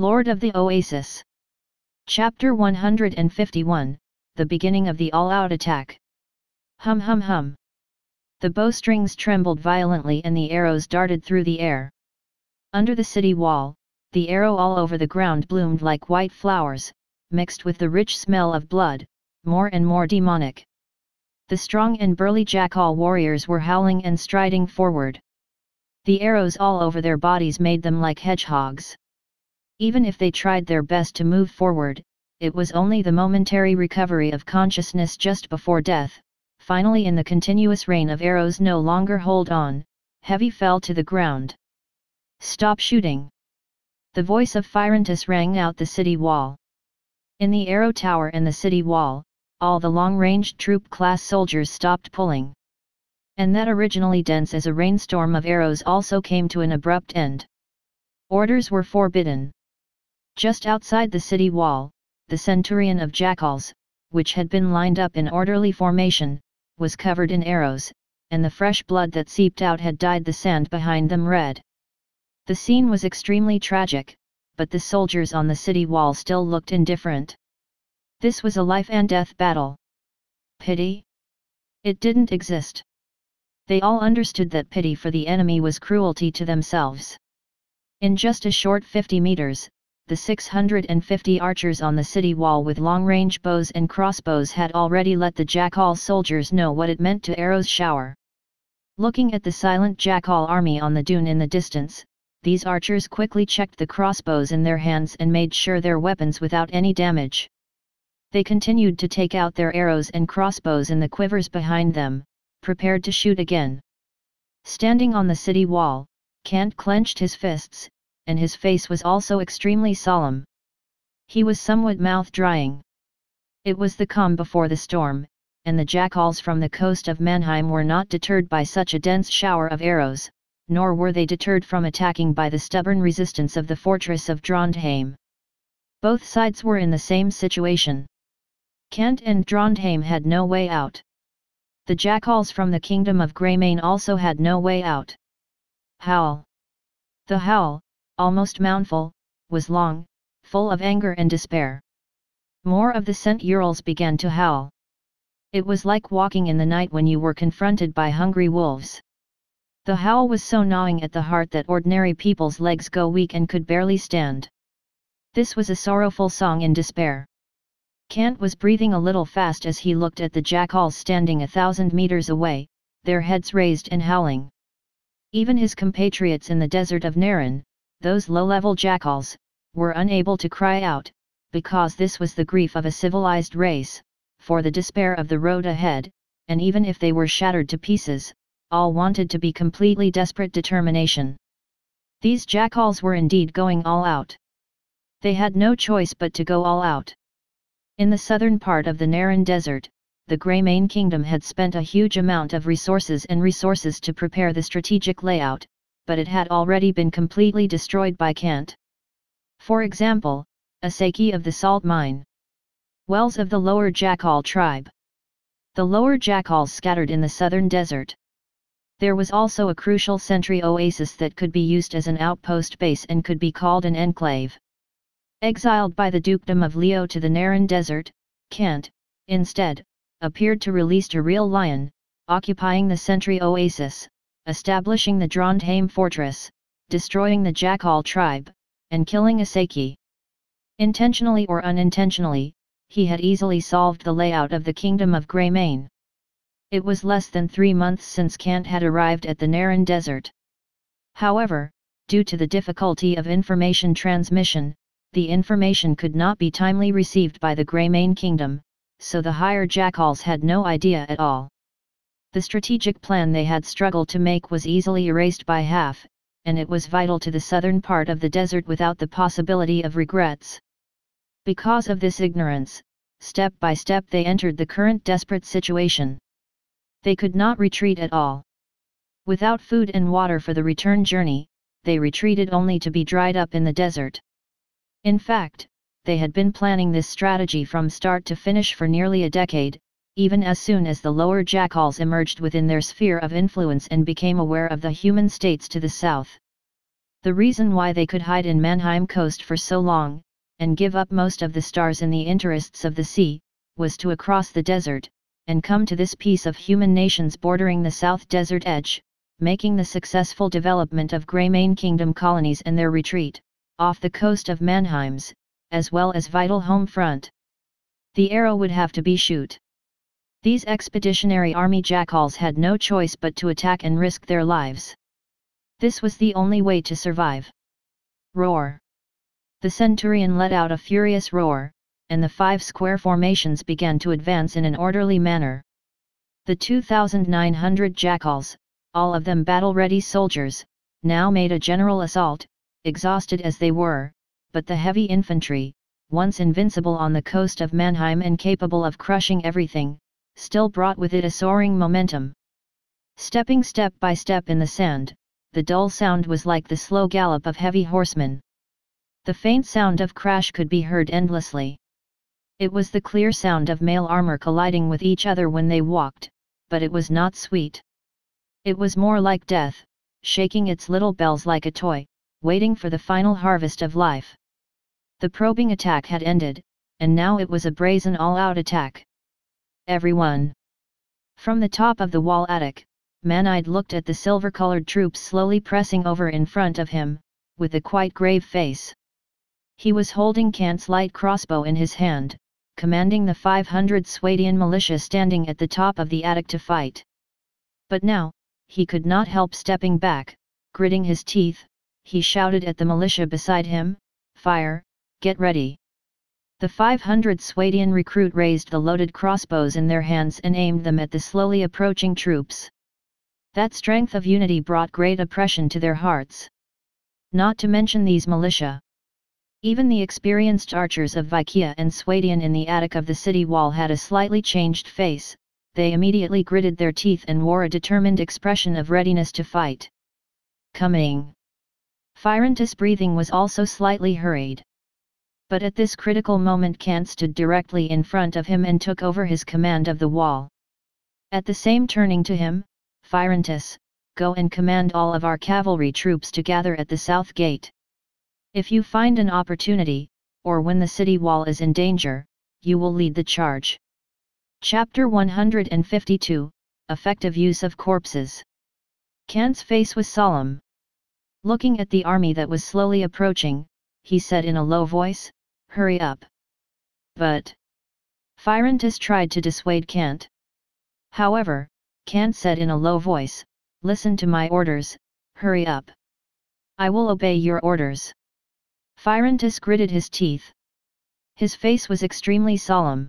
Lord of the Oasis. Chapter 151 The beginning of the all out attack. Hum hum hum. The bowstrings trembled violently and the arrows darted through the air. Under the city wall, the arrow all over the ground bloomed like white flowers, mixed with the rich smell of blood, more and more demonic. The strong and burly jackal warriors were howling and striding forward. The arrows all over their bodies made them like hedgehogs. Even if they tried their best to move forward, it was only the momentary recovery of consciousness just before death, finally in the continuous rain of arrows no longer hold on, heavy fell to the ground. Stop shooting! The voice of Phyrontis rang out the city wall. In the arrow tower and the city wall, all the long-ranged troop-class soldiers stopped pulling. And that originally dense as a rainstorm of arrows also came to an abrupt end. Orders were forbidden. Just outside the city wall, the centurion of jackals, which had been lined up in orderly formation, was covered in arrows, and the fresh blood that seeped out had dyed the sand behind them red. The scene was extremely tragic, but the soldiers on the city wall still looked indifferent. This was a life and death battle. Pity? It didn't exist. They all understood that pity for the enemy was cruelty to themselves. In just a short 50 meters, the 650 archers on the city wall with long-range bows and crossbows had already let the Jackal soldiers know what it meant to arrows shower. Looking at the silent Jackal army on the dune in the distance, these archers quickly checked the crossbows in their hands and made sure their weapons without any damage. They continued to take out their arrows and crossbows in the quivers behind them, prepared to shoot again. Standing on the city wall, Kant clenched his fists, and his face was also extremely solemn. He was somewhat mouth-drying. It was the calm before the storm, and the jackals from the coast of Mannheim were not deterred by such a dense shower of arrows, nor were they deterred from attacking by the stubborn resistance of the fortress of Drontheim. Both sides were in the same situation. Kent and Drontheim had no way out. The jackals from the kingdom of Greymane also had no way out. Howl. The howl, almost mournful, was long, full of anger and despair. More of the scent Urals began to howl. It was like walking in the night when you were confronted by hungry wolves. The howl was so gnawing at the heart that ordinary people's legs go weak and could barely stand. This was a sorrowful song in despair. Kant was breathing a little fast as he looked at the jackals standing a thousand meters away, their heads raised and howling. Even his compatriots in the desert of Naran, those low-level jackals, were unable to cry out, because this was the grief of a civilized race, for the despair of the road ahead, and even if they were shattered to pieces, all wanted to be completely desperate determination. These jackals were indeed going all out. They had no choice but to go all out. In the southern part of the Naran Desert, the Greymane Kingdom had spent a huge amount of resources and resources to prepare the strategic layout, but it had already been completely destroyed by Kant. For example, a Asaki of the salt mine. Wells of the lower Jackal tribe. The lower Jackals scattered in the southern desert. There was also a crucial sentry oasis that could be used as an outpost base and could be called an enclave. Exiled by the dukedom of Leo to the Naran desert, Kent, instead, appeared to release a real lion, occupying the sentry oasis, establishing the Drontheim fortress, destroying the Jackal tribe, and killing Asaki. Intentionally or unintentionally, he had easily solved the layout of the kingdom of Greymane. It was less than three months since Kant had arrived at the Naran desert. However, due to the difficulty of information transmission, the information could not be timely received by the Greymane kingdom, so the higher jackals had no idea at all. The strategic plan they had struggled to make was easily erased by half, and it was vital to the southern part of the desert without the possibility of regrets. Because of this ignorance, step by step they entered the current desperate situation. They could not retreat at all. Without food and water for the return journey, they retreated only to be dried up in the desert. In fact, they had been planning this strategy from start to finish for nearly a decade, even as soon as the lower jackals emerged within their sphere of influence and became aware of the human states to the south. The reason why they could hide in Mannheim coast for so long, and give up most of the stars in the interests of the sea, was to across the desert, and come to this piece of human nations bordering the South Desert edge, making the successful development of Greymane Kingdom colonies and their retreat, off the coast of Mannheims, as well as vital home front. The arrow would have to be shoot. These expeditionary army jackals had no choice but to attack and risk their lives. This was the only way to survive. Roar! The centurion let out a furious roar, and the five square formations began to advance in an orderly manner. The 2,900 jackals, all of them battle-ready soldiers, now made a general assault, exhausted as they were, but the heavy infantry, once invincible on the coast of Mannheim and capable of crushing everything, still brought with it a soaring momentum. Stepping step by step in the sand, the dull sound was like the slow gallop of heavy horsemen. The faint sound of crash could be heard endlessly. It was the clear sound of mail armor colliding with each other when they walked, but it was not sweet. It was more like death, shaking its little bells like a toy, waiting for the final harvest of life. The probing attack had ended, and now it was a brazen all-out attack. Everyone! From the top of the wall attic, Manide looked at the silver-colored troops slowly pressing over in front of him, with a quite grave face. He was holding Kant's light crossbow in his hand, commanding the 500 Swadian militia standing at the top of the attic to fight. But now, he could not help stepping back, gritting his teeth, he shouted at the militia beside him, Fire, get ready. The 500 Swadian recruit raised the loaded crossbows in their hands and aimed them at the slowly approaching troops. That strength of unity brought great oppression to their hearts. Not to mention these militia. Even the experienced archers of Vikia and Swadian in the attic of the city wall had a slightly changed face, they immediately gritted their teeth and wore a determined expression of readiness to fight. Coming! Phyrontis' breathing was also slightly hurried but at this critical moment Kant stood directly in front of him and took over his command of the wall. At the same turning to him, Phyrontis, go and command all of our cavalry troops to gather at the south gate. If you find an opportunity, or when the city wall is in danger, you will lead the charge. Chapter 152 Effective Use of Corpses Kant's face was solemn. Looking at the army that was slowly approaching, he said in a low voice, hurry up. But. Phyrontis tried to dissuade Kant. However, Kant said in a low voice, listen to my orders, hurry up. I will obey your orders. Phyrontis gritted his teeth. His face was extremely solemn.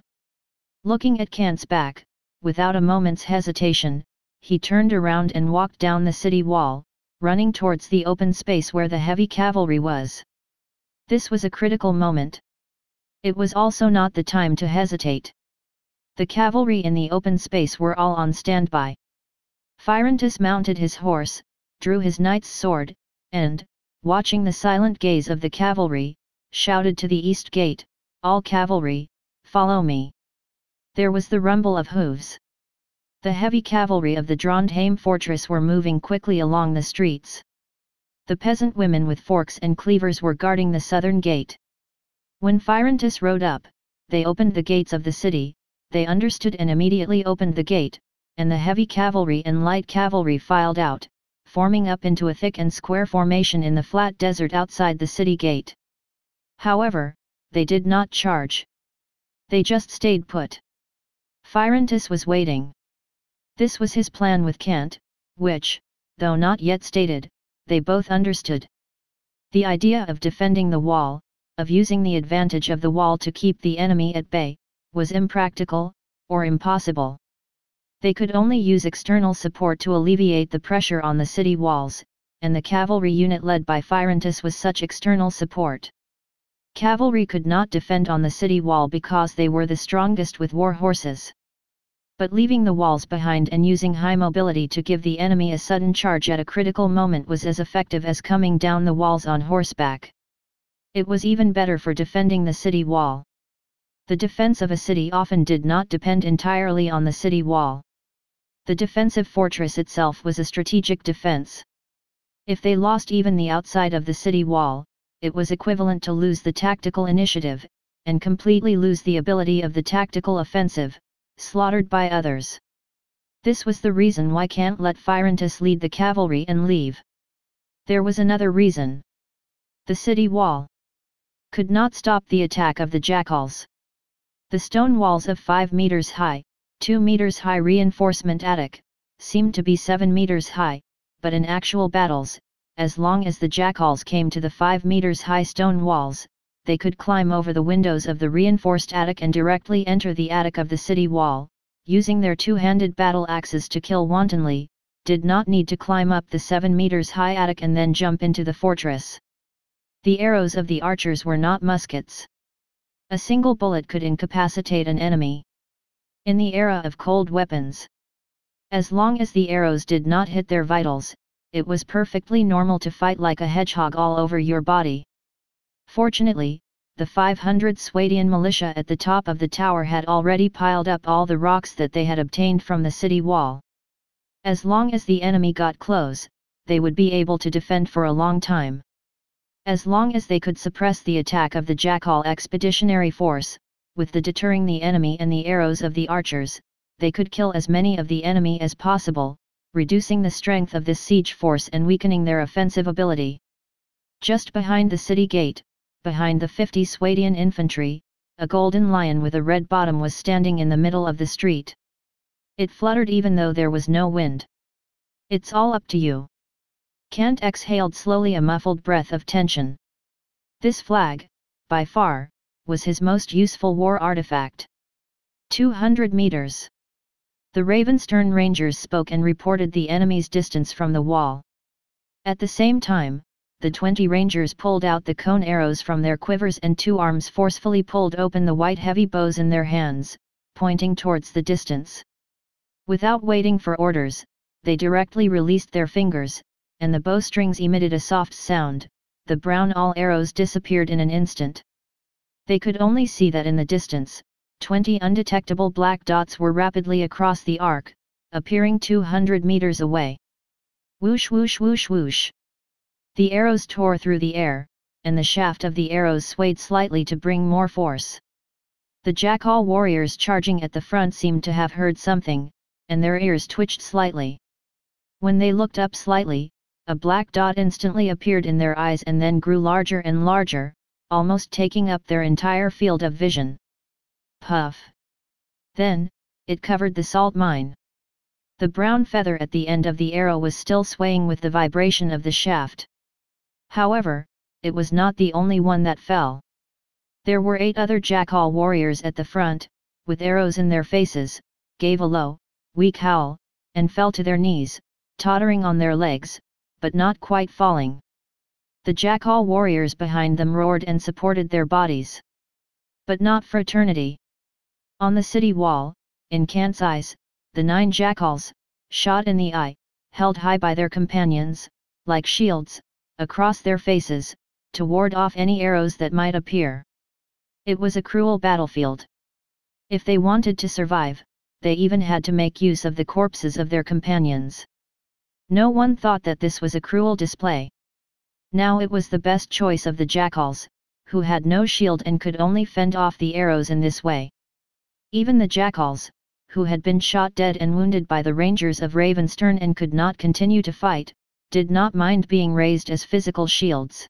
Looking at Kant's back, without a moment's hesitation, he turned around and walked down the city wall, running towards the open space where the heavy cavalry was. This was a critical moment. It was also not the time to hesitate. The cavalry in the open space were all on standby. Phyrontis mounted his horse, drew his knight's sword, and, watching the silent gaze of the cavalry, shouted to the east gate, All cavalry, follow me. There was the rumble of hooves. The heavy cavalry of the Drontheim fortress were moving quickly along the streets. The peasant women with forks and cleavers were guarding the southern gate. When Phyrontis rode up, they opened the gates of the city, they understood and immediately opened the gate, and the heavy cavalry and light cavalry filed out, forming up into a thick and square formation in the flat desert outside the city gate. However, they did not charge. They just stayed put. Phyrontis was waiting. This was his plan with Kant, which, though not yet stated, they both understood. The idea of defending the wall, of using the advantage of the wall to keep the enemy at bay, was impractical, or impossible. They could only use external support to alleviate the pressure on the city walls, and the cavalry unit led by Phyrontis was such external support. Cavalry could not defend on the city wall because they were the strongest with war horses. But leaving the walls behind and using high mobility to give the enemy a sudden charge at a critical moment was as effective as coming down the walls on horseback. It was even better for defending the city wall. The defense of a city often did not depend entirely on the city wall. The defensive fortress itself was a strategic defense. If they lost even the outside of the city wall, it was equivalent to lose the tactical initiative, and completely lose the ability of the tactical offensive, slaughtered by others. This was the reason why Kant let Phyrontis lead the cavalry and leave. There was another reason. The city wall could not stop the attack of the jackals. The stone walls of 5 meters high, 2 meters high reinforcement attic, seemed to be 7 meters high, but in actual battles, as long as the jackals came to the 5 meters high stone walls, they could climb over the windows of the reinforced attic and directly enter the attic of the city wall, using their two-handed battle axes to kill wantonly, did not need to climb up the 7 meters high attic and then jump into the fortress. The arrows of the archers were not muskets. A single bullet could incapacitate an enemy. In the era of cold weapons, as long as the arrows did not hit their vitals, it was perfectly normal to fight like a hedgehog all over your body. Fortunately, the 500 Swadian militia at the top of the tower had already piled up all the rocks that they had obtained from the city wall. As long as the enemy got close, they would be able to defend for a long time. As long as they could suppress the attack of the Jackal expeditionary force, with the deterring the enemy and the arrows of the archers, they could kill as many of the enemy as possible, reducing the strength of this siege force and weakening their offensive ability. Just behind the city gate, behind the 50 Swadian infantry, a golden lion with a red bottom was standing in the middle of the street. It fluttered even though there was no wind. It's all up to you. Kant exhaled slowly a muffled breath of tension. This flag, by far, was his most useful war artifact. 200 meters. The Ravenstern Rangers spoke and reported the enemy's distance from the wall. At the same time, the 20 Rangers pulled out the cone arrows from their quivers and two arms forcefully pulled open the white heavy bows in their hands, pointing towards the distance. Without waiting for orders, they directly released their fingers, and the bowstrings emitted a soft sound, the brown all arrows disappeared in an instant. They could only see that in the distance, Twenty undetectable black dots were rapidly across the arc, appearing 200 meters away. Whoosh whoosh whoosh whoosh. The arrows tore through the air, and the shaft of the arrows swayed slightly to bring more force. The Jackal warriors charging at the front seemed to have heard something, and their ears twitched slightly. When they looked up slightly, a black dot instantly appeared in their eyes and then grew larger and larger, almost taking up their entire field of vision. Puff! Then, it covered the salt mine. The brown feather at the end of the arrow was still swaying with the vibration of the shaft. However, it was not the only one that fell. There were eight other jackal warriors at the front, with arrows in their faces, gave a low, weak howl, and fell to their knees, tottering on their legs, but not quite falling. The jackal warriors behind them roared and supported their bodies. But not fraternity. On the city wall, in Kant's eyes, the nine jackals, shot in the eye, held high by their companions, like shields, across their faces, to ward off any arrows that might appear. It was a cruel battlefield. If they wanted to survive, they even had to make use of the corpses of their companions. No one thought that this was a cruel display. Now it was the best choice of the jackals, who had no shield and could only fend off the arrows in this way. Even the jackals, who had been shot dead and wounded by the rangers of Ravenstern and could not continue to fight, did not mind being raised as physical shields.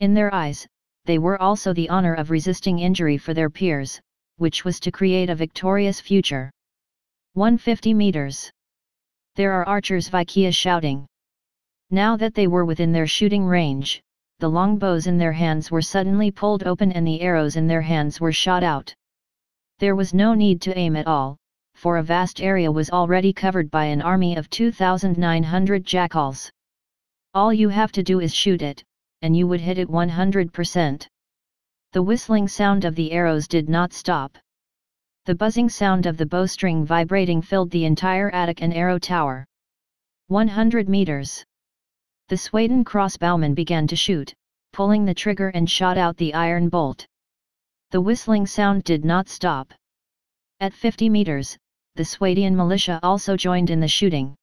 In their eyes, they were also the honor of resisting injury for their peers, which was to create a victorious future. 150 meters. There are archers Vikia shouting. Now that they were within their shooting range, the long bows in their hands were suddenly pulled open and the arrows in their hands were shot out. There was no need to aim at all, for a vast area was already covered by an army of 2,900 jackals. All you have to do is shoot it, and you would hit it 100%. The whistling sound of the arrows did not stop. The buzzing sound of the bowstring vibrating filled the entire attic and arrow tower. 100 meters. The Swadian crossbowman began to shoot, pulling the trigger and shot out the iron bolt. The whistling sound did not stop. At 50 meters, the Swadian militia also joined in the shooting.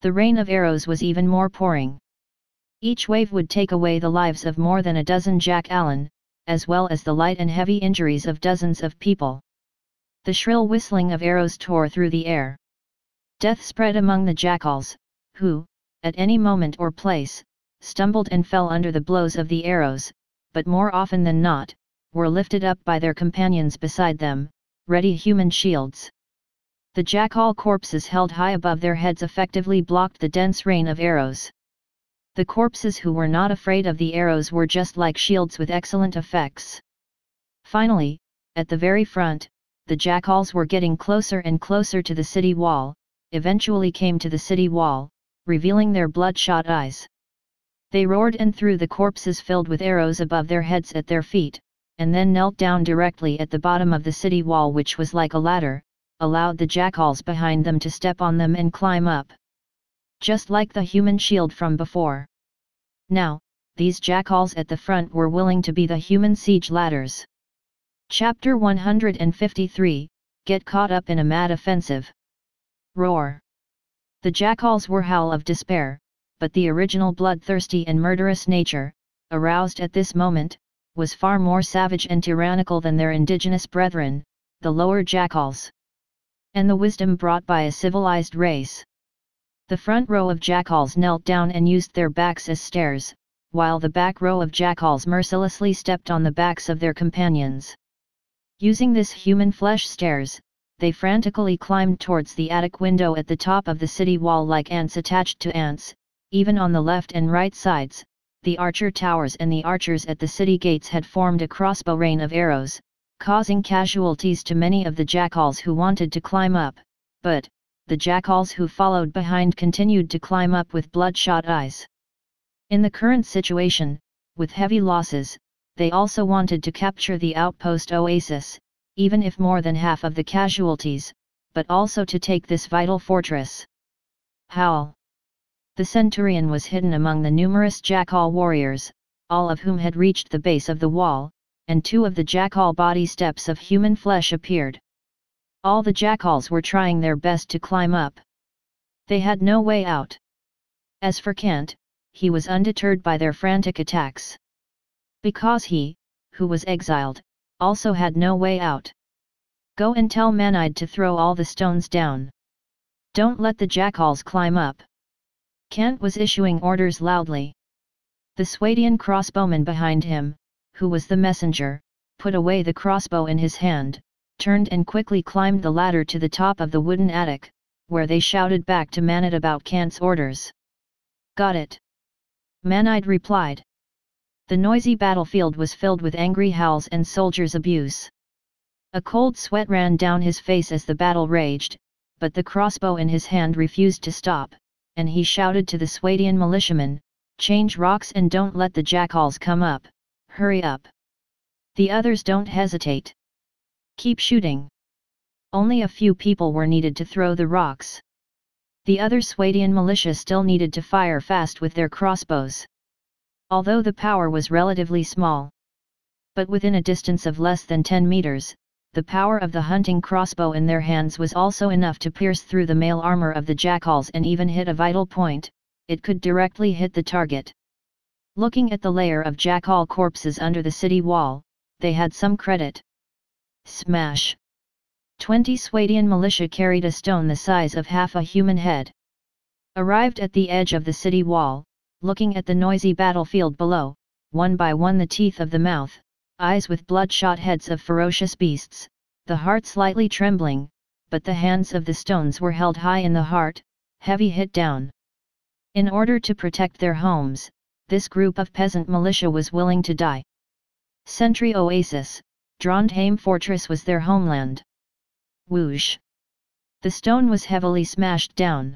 The rain of arrows was even more pouring. Each wave would take away the lives of more than a dozen Jack Allen, as well as the light and heavy injuries of dozens of people. The shrill whistling of arrows tore through the air. Death spread among the jackals, who, at any moment or place, stumbled and fell under the blows of the arrows, but more often than not, were lifted up by their companions beside them, ready human shields. The jackal corpses held high above their heads effectively blocked the dense rain of arrows. The corpses who were not afraid of the arrows were just like shields with excellent effects. Finally, at the very front, the jackals were getting closer and closer to the city wall, eventually came to the city wall, revealing their bloodshot eyes. They roared and threw the corpses filled with arrows above their heads at their feet, and then knelt down directly at the bottom of the city wall which was like a ladder, allowed the jackals behind them to step on them and climb up. Just like the human shield from before. Now, these jackals at the front were willing to be the human siege ladders. Chapter 153 Get caught up in a mad offensive. Roar. The jackals were howl of despair, but the original bloodthirsty and murderous nature, aroused at this moment, was far more savage and tyrannical than their indigenous brethren, the lower jackals. And the wisdom brought by a civilized race. The front row of jackals knelt down and used their backs as stairs, while the back row of jackals mercilessly stepped on the backs of their companions. Using this human flesh stairs, they frantically climbed towards the attic window at the top of the city wall like ants attached to ants, even on the left and right sides, the archer towers and the archers at the city gates had formed a crossbow rain of arrows, causing casualties to many of the jackals who wanted to climb up, but, the jackals who followed behind continued to climb up with bloodshot eyes. In the current situation, with heavy losses, they also wanted to capture the outpost oasis, even if more than half of the casualties, but also to take this vital fortress. Howl! The centurion was hidden among the numerous jackal warriors, all of whom had reached the base of the wall, and two of the jackal body steps of human flesh appeared. All the jackals were trying their best to climb up. They had no way out. As for Kent, he was undeterred by their frantic attacks. Because he, who was exiled, also had no way out. Go and tell Manide to throw all the stones down. Don't let the jackals climb up. Kent was issuing orders loudly. The Swadian crossbowman behind him, who was the messenger, put away the crossbow in his hand, turned and quickly climbed the ladder to the top of the wooden attic, where they shouted back to Manide about Kent's orders. Got it. Manide replied. The noisy battlefield was filled with angry howls and soldiers' abuse. A cold sweat ran down his face as the battle raged, but the crossbow in his hand refused to stop and he shouted to the Swadian militiamen, change rocks and don't let the jackals come up, hurry up. The others don't hesitate. Keep shooting. Only a few people were needed to throw the rocks. The other Swadian militia still needed to fire fast with their crossbows. Although the power was relatively small. But within a distance of less than 10 meters, the power of the hunting crossbow in their hands was also enough to pierce through the mail armor of the jackals and even hit a vital point, it could directly hit the target. Looking at the layer of jackal corpses under the city wall, they had some credit. Smash! Twenty Swadian militia carried a stone the size of half a human head. Arrived at the edge of the city wall, looking at the noisy battlefield below, one by one the teeth of the mouth, eyes with bloodshot heads of ferocious beasts, the heart slightly trembling, but the hands of the stones were held high in the heart, heavy hit down. In order to protect their homes, this group of peasant militia was willing to die. Sentry Oasis, Drontheim Fortress was their homeland. Whoosh! The stone was heavily smashed down.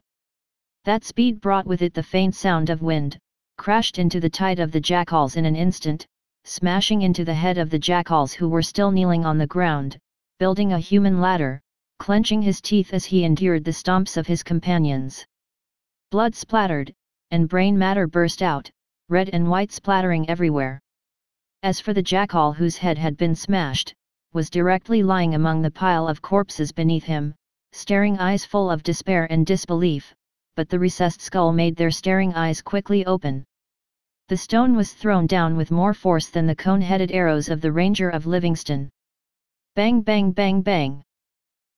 That speed brought with it the faint sound of wind, crashed into the tide of the jackals in an instant, smashing into the head of the jackals who were still kneeling on the ground, building a human ladder, clenching his teeth as he endured the stomps of his companions. Blood splattered, and brain matter burst out, red and white splattering everywhere. As for the jackal whose head had been smashed, was directly lying among the pile of corpses beneath him, staring eyes full of despair and disbelief, but the recessed skull made their staring eyes quickly open. The stone was thrown down with more force than the cone-headed arrows of the Ranger of Livingston. Bang bang bang bang.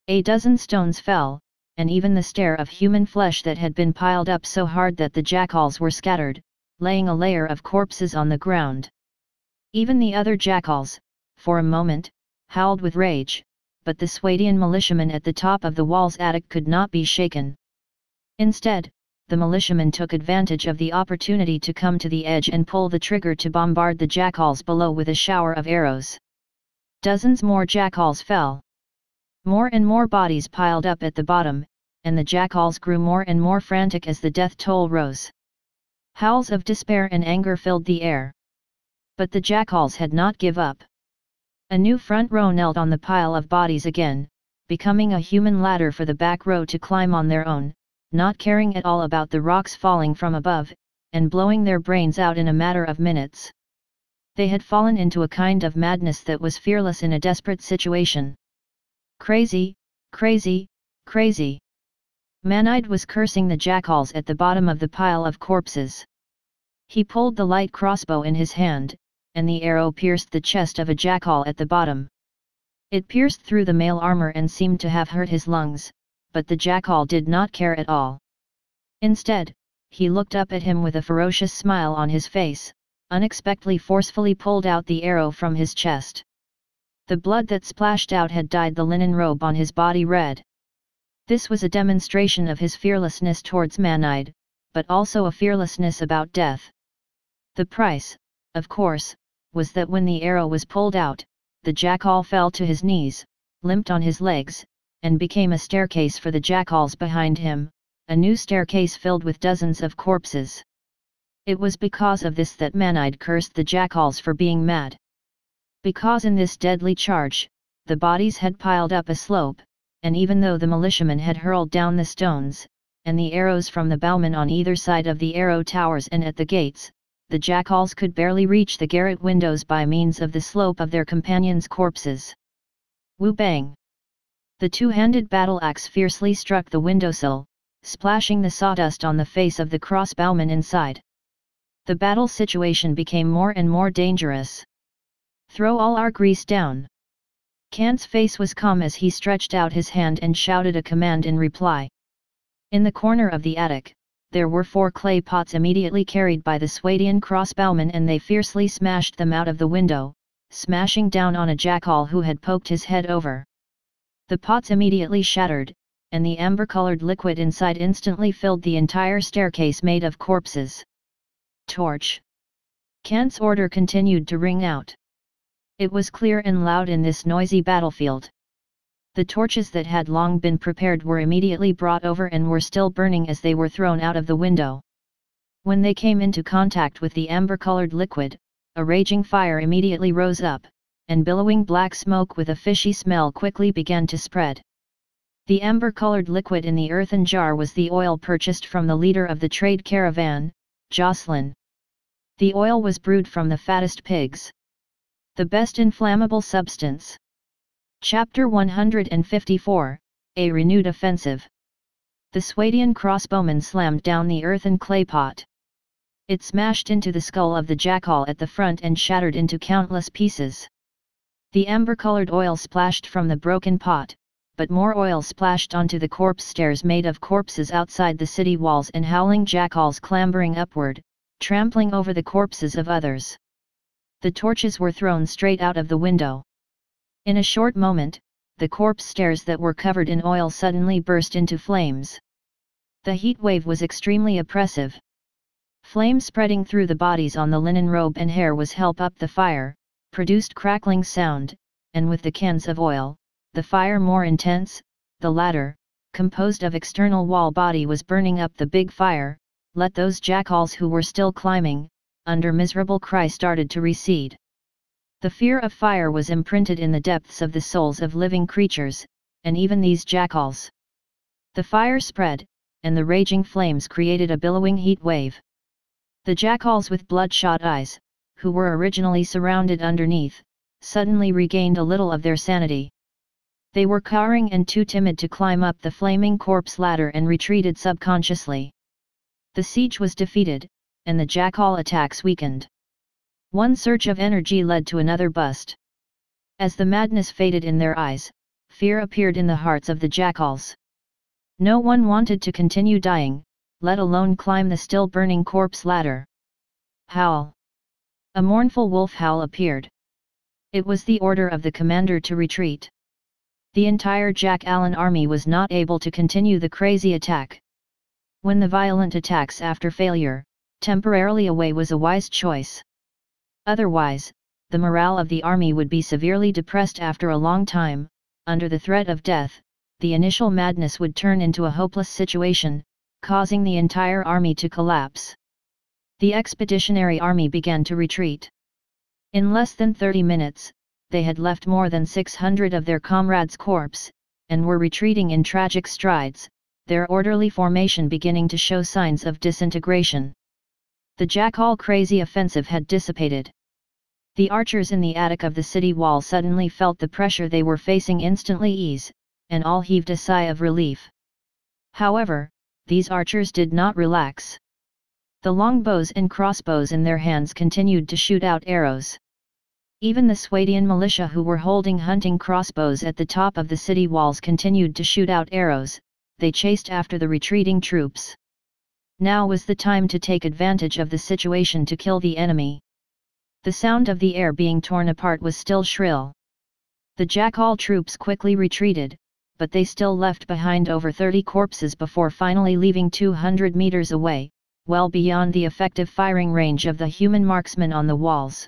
A dozen stones fell, and even the stair of human flesh that had been piled up so hard that the jackals were scattered, laying a layer of corpses on the ground. Even the other jackals, for a moment, howled with rage, but the Swadian militiamen at the top of the wall's attic could not be shaken. Instead, the militiamen took advantage of the opportunity to come to the edge and pull the trigger to bombard the jackals below with a shower of arrows. Dozens more jackals fell. More and more bodies piled up at the bottom, and the jackals grew more and more frantic as the death toll rose. Howls of despair and anger filled the air. But the jackals had not give up. A new front row knelt on the pile of bodies again, becoming a human ladder for the back row to climb on their own, not caring at all about the rocks falling from above, and blowing their brains out in a matter of minutes. They had fallen into a kind of madness that was fearless in a desperate situation. Crazy, crazy, crazy. Manide was cursing the jackals at the bottom of the pile of corpses. He pulled the light crossbow in his hand, and the arrow pierced the chest of a jackal at the bottom. It pierced through the mail armor and seemed to have hurt his lungs, but the jackal did not care at all. Instead, he looked up at him with a ferocious smile on his face, unexpectedly forcefully pulled out the arrow from his chest. The blood that splashed out had dyed the linen robe on his body red. This was a demonstration of his fearlessness towards Manide, but also a fearlessness about death. The price, of course, was that when the arrow was pulled out, the jackal fell to his knees, limped on his legs, and became a staircase for the jackals behind him, a new staircase filled with dozens of corpses. It was because of this that Manide cursed the jackals for being mad. Because in this deadly charge, the bodies had piled up a slope, and even though the militiamen had hurled down the stones, and the arrows from the bowmen on either side of the arrow towers and at the gates, the jackals could barely reach the garret windows by means of the slope of their companions' corpses. Wu bang! The two-handed battle axe fiercely struck the windowsill, splashing the sawdust on the face of the crossbowman inside. The battle situation became more and more dangerous. Throw all our grease down. Kant's face was calm as he stretched out his hand and shouted a command in reply. In the corner of the attic, there were four clay pots immediately carried by the Swadian crossbowmen and they fiercely smashed them out of the window, smashing down on a jackal who had poked his head over. The pots immediately shattered, and the amber-colored liquid inside instantly filled the entire staircase made of corpses. Torch! Kant's order continued to ring out. It was clear and loud in this noisy battlefield. The torches that had long been prepared were immediately brought over and were still burning as they were thrown out of the window. When they came into contact with the amber-colored liquid, a raging fire immediately rose up, and billowing black smoke with a fishy smell quickly began to spread. The amber-colored liquid in the earthen jar was the oil purchased from the leader of the trade caravan, Jocelyn. The oil was brewed from the fattest pigs. The best inflammable substance. Chapter 154, A Renewed Offensive. The Swadian crossbowman slammed down the earthen clay pot. It smashed into the skull of the jackal at the front and shattered into countless pieces. The amber-colored oil splashed from the broken pot, but more oil splashed onto the corpse stairs made of corpses outside the city walls and howling jackals clambering upward, trampling over the corpses of others. The torches were thrown straight out of the window. In a short moment, the corpse stairs that were covered in oil suddenly burst into flames. The heat wave was extremely oppressive. Flame spreading through the bodies on the linen robe and hair was help up the fire, produced crackling sound, and with the cans of oil, the fire more intense, the latter, composed of external wall body was burning up the big fire, let those jackals who were still climbing, under miserable cry started to recede. The fear of fire was imprinted in the depths of the souls of living creatures, and even these jackals. The fire spread, and the raging flames created a billowing heat wave. The jackals with bloodshot eyes, who were originally surrounded underneath, suddenly regained a little of their sanity. They were cowering and too timid to climb up the flaming corpse ladder and retreated subconsciously. The siege was defeated, and the jackal attacks weakened. One surge of energy led to another bust. As the madness faded in their eyes, fear appeared in the hearts of the jackals. No one wanted to continue dying, let alone climb the still burning corpse ladder. Howl! A mournful wolf howl appeared. It was the order of the commander to retreat. The entire Jack Allen army was not able to continue the crazy attack. When the violent attacks after failure, temporarily away was a wise choice. Otherwise, the morale of the army would be severely depressed after a long time, under the threat of death, the initial madness would turn into a hopeless situation, causing the entire army to collapse. The expeditionary army began to retreat. In less than 30 minutes, they had left more than 600 of their comrades' corpse, and were retreating in tragic strides, their orderly formation beginning to show signs of disintegration. The Jackal crazy offensive had dissipated. The archers in the attic of the city wall suddenly felt the pressure they were facing instantly ease, and all heaved a sigh of relief. However, these archers did not relax. The longbows and crossbows in their hands continued to shoot out arrows. Even the Swadian militia who were holding hunting crossbows at the top of the city walls continued to shoot out arrows, they chased after the retreating troops. Now was the time to take advantage of the situation to kill the enemy. The sound of the air being torn apart was still shrill. The Jackal troops quickly retreated, but they still left behind over 30 corpses before finally leaving 200 meters away, well beyond the effective firing range of the human marksmen on the walls.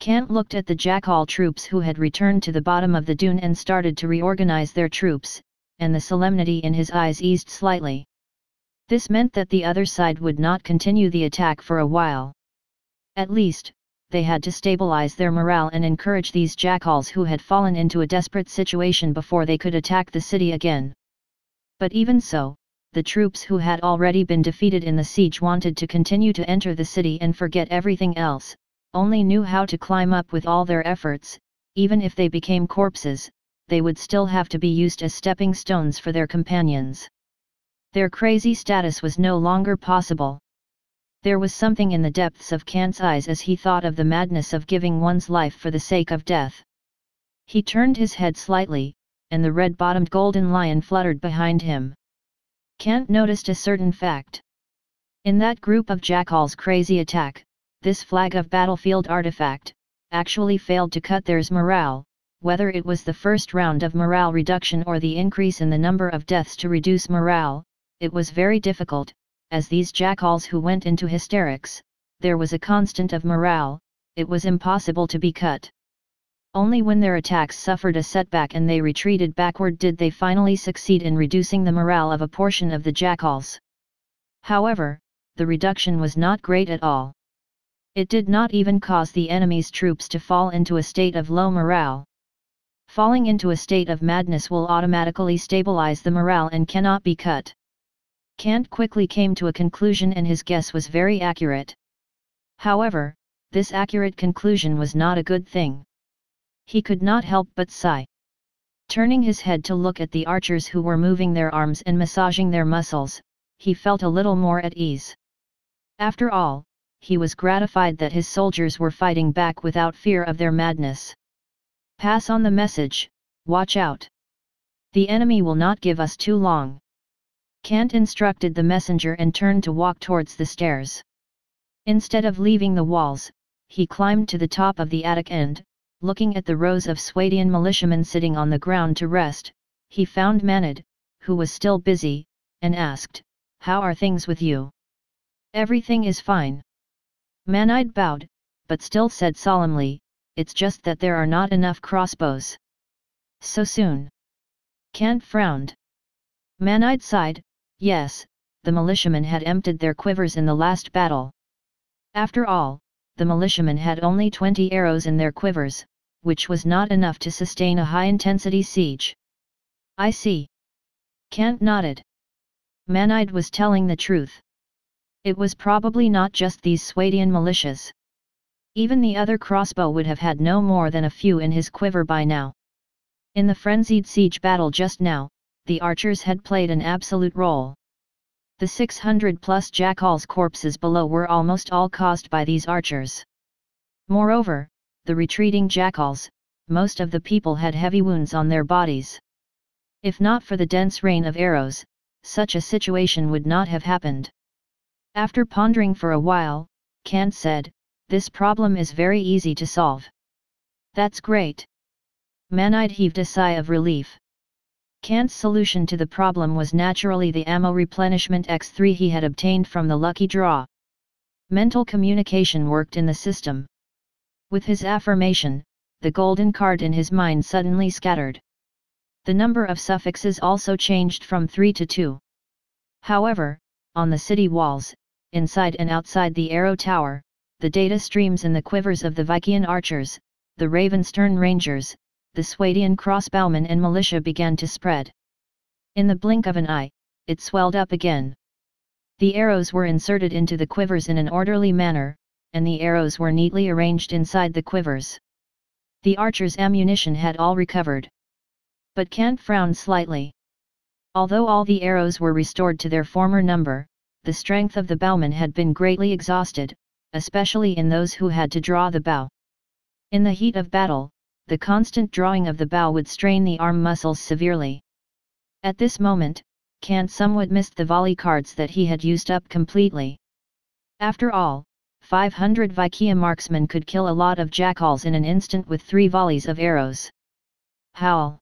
Kant looked at the Jackal troops who had returned to the bottom of the dune and started to reorganize their troops, and the solemnity in his eyes eased slightly. This meant that the other side would not continue the attack for a while. At least, they had to stabilize their morale and encourage these jackals who had fallen into a desperate situation before they could attack the city again. But even so, the troops who had already been defeated in the siege wanted to continue to enter the city and forget everything else, only knew how to climb up with all their efforts, even if they became corpses, they would still have to be used as stepping stones for their companions. Their crazy status was no longer possible. There was something in the depths of Kant's eyes as he thought of the madness of giving one's life for the sake of death. He turned his head slightly, and the red-bottomed golden lion fluttered behind him. Kant noticed a certain fact. In that group of jackals' crazy attack, this flag of battlefield artifact, actually failed to cut theirs morale, whether it was the first round of morale reduction or the increase in the number of deaths to reduce morale, it was very difficult, as these jackals who went into hysterics, there was a constant of morale, it was impossible to be cut. Only when their attacks suffered a setback and they retreated backward did they finally succeed in reducing the morale of a portion of the jackals. However, the reduction was not great at all. It did not even cause the enemy's troops to fall into a state of low morale. Falling into a state of madness will automatically stabilize the morale and cannot be cut. Kant quickly came to a conclusion and his guess was very accurate. However, this accurate conclusion was not a good thing. He could not help but sigh. Turning his head to look at the archers who were moving their arms and massaging their muscles, he felt a little more at ease. After all, he was gratified that his soldiers were fighting back without fear of their madness. Pass on the message, watch out. The enemy will not give us too long. Kant instructed the messenger and turned to walk towards the stairs. Instead of leaving the walls, he climbed to the top of the attic and, looking at the rows of Swadian militiamen sitting on the ground to rest, he found Manad, who was still busy, and asked, How are things with you? Everything is fine. Manad bowed, but still said solemnly, It's just that there are not enough crossbows. So soon. Kant frowned. Manad sighed, Yes, the militiamen had emptied their quivers in the last battle. After all, the militiamen had only 20 arrows in their quivers, which was not enough to sustain a high-intensity siege. I see. Kant nodded. Manide was telling the truth. It was probably not just these Swadian militias. Even the other crossbow would have had no more than a few in his quiver by now. In the frenzied siege battle just now, the archers had played an absolute role. The 600 plus jackals' corpses below were almost all caused by these archers. Moreover, the retreating jackals, most of the people had heavy wounds on their bodies. If not for the dense rain of arrows, such a situation would not have happened. After pondering for a while, Kant said, This problem is very easy to solve. That's great. Manide heaved a sigh of relief. Kant's solution to the problem was naturally the ammo replenishment X3 he had obtained from the lucky draw. Mental communication worked in the system. With his affirmation, the golden card in his mind suddenly scattered. The number of suffixes also changed from 3 to 2. However, on the city walls, inside and outside the arrow tower, the data streams in the quivers of the Vikian archers, the Ravenstern Rangers, the Swadian crossbowmen and militia began to spread. In the blink of an eye, it swelled up again. The arrows were inserted into the quivers in an orderly manner, and the arrows were neatly arranged inside the quivers. The archer's ammunition had all recovered. But Kant frowned slightly. Although all the arrows were restored to their former number, the strength of the bowmen had been greatly exhausted, especially in those who had to draw the bow. In the heat of battle, the constant drawing of the bow would strain the arm muscles severely. At this moment, Kant somewhat missed the volley cards that he had used up completely. After all, 500 Vikia marksmen could kill a lot of jackals in an instant with three volleys of arrows. Howl!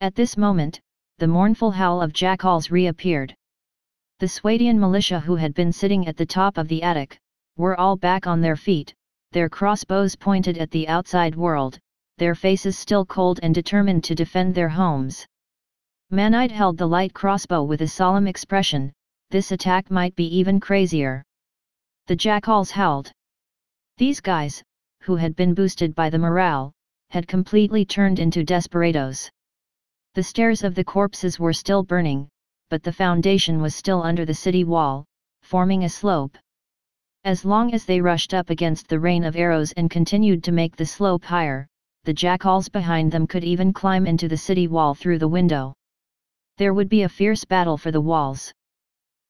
At this moment, the mournful howl of jackals reappeared. The Swadian militia who had been sitting at the top of the attic, were all back on their feet, their crossbows pointed at the outside world, their faces still cold and determined to defend their homes. Manide held the light crossbow with a solemn expression, this attack might be even crazier. The jackals howled. These guys, who had been boosted by the morale, had completely turned into desperados. The stairs of the corpses were still burning, but the foundation was still under the city wall, forming a slope. As long as they rushed up against the rain of arrows and continued to make the slope higher, the jackals behind them could even climb into the city wall through the window. There would be a fierce battle for the walls.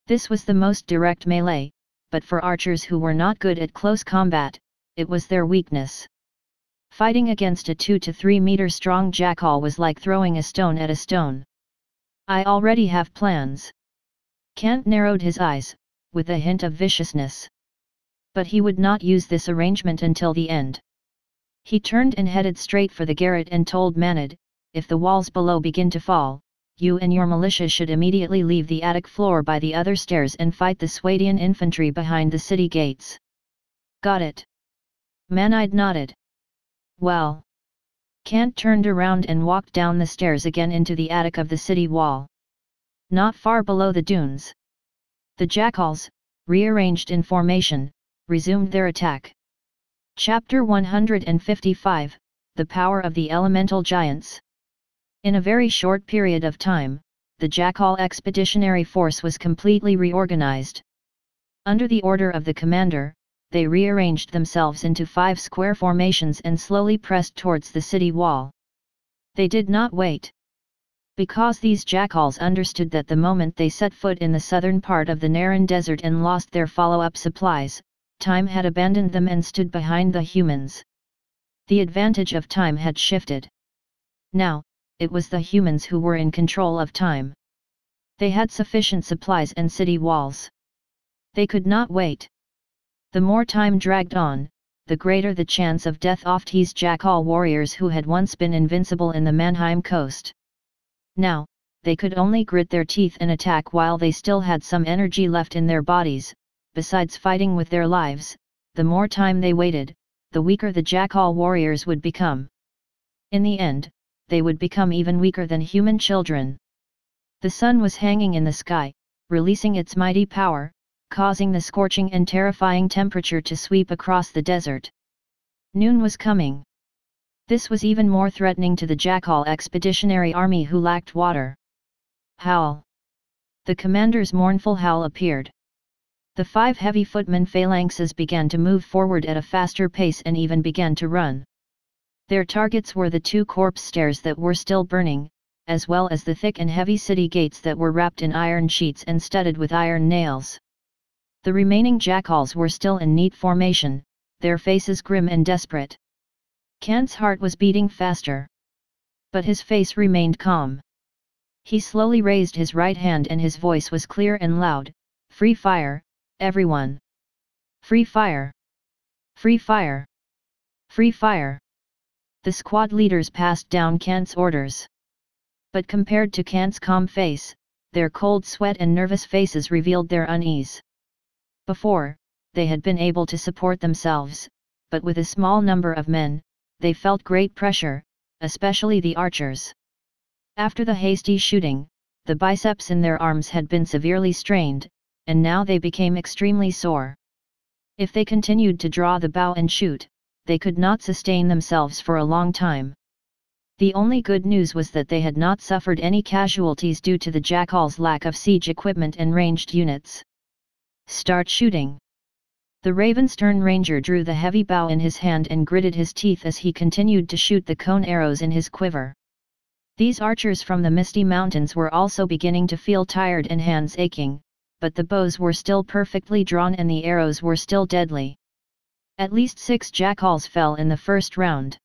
This was the most direct melee, but for archers who were not good at close combat, it was their weakness. Fighting against a 2 to 3 meter strong jackal was like throwing a stone at a stone. I already have plans. Kant narrowed his eyes, with a hint of viciousness. But he would not use this arrangement until the end. He turned and headed straight for the garret and told Manide, if the walls below begin to fall, you and your militia should immediately leave the attic floor by the other stairs and fight the Swadian infantry behind the city gates. Got it. Manide nodded. Well. Kant turned around and walked down the stairs again into the attic of the city wall. Not far below the dunes. The jackals, rearranged in formation, resumed their attack. Chapter 155 The Power of the Elemental Giants In a very short period of time, the Jackal Expeditionary Force was completely reorganized. Under the order of the commander, they rearranged themselves into five square formations and slowly pressed towards the city wall. They did not wait. Because these jackals understood that the moment they set foot in the southern part of the Naran desert and lost their follow-up supplies, time had abandoned them and stood behind the humans. The advantage of time had shifted. Now, it was the humans who were in control of time. They had sufficient supplies and city walls. They could not wait. The more time dragged on, the greater the chance of death of these Jackal warriors who had once been invincible in the Mannheim coast. Now, they could only grit their teeth and attack while they still had some energy left in their bodies, besides fighting with their lives, the more time they waited, the weaker the Jackal warriors would become. In the end, they would become even weaker than human children. The sun was hanging in the sky, releasing its mighty power, causing the scorching and terrifying temperature to sweep across the desert. Noon was coming. This was even more threatening to the Jackal expeditionary army who lacked water. Howl! The commander's mournful howl appeared. The five heavy footmen phalanxes began to move forward at a faster pace and even began to run. Their targets were the two corpse stairs that were still burning, as well as the thick and heavy city gates that were wrapped in iron sheets and studded with iron nails. The remaining jackals were still in neat formation, their faces grim and desperate. Kant's heart was beating faster. But his face remained calm. He slowly raised his right hand and his voice was clear and loud, Free fire, everyone! Free fire! Free fire! Free fire! The squad leaders passed down Kant's orders. But compared to Kant's calm face, their cold sweat and nervous faces revealed their unease. Before, they had been able to support themselves, but with a small number of men, they felt great pressure, especially the archers. After the hasty shooting, the biceps in their arms had been severely strained, and now they became extremely sore. If they continued to draw the bow and shoot, they could not sustain themselves for a long time. The only good news was that they had not suffered any casualties due to the Jackal's lack of siege equipment and ranged units. Start shooting! The Ravenstern Ranger drew the heavy bow in his hand and gritted his teeth as he continued to shoot the cone arrows in his quiver. These archers from the Misty Mountains were also beginning to feel tired and hands aching, but the bows were still perfectly drawn and the arrows were still deadly. At least six jackals fell in the first round.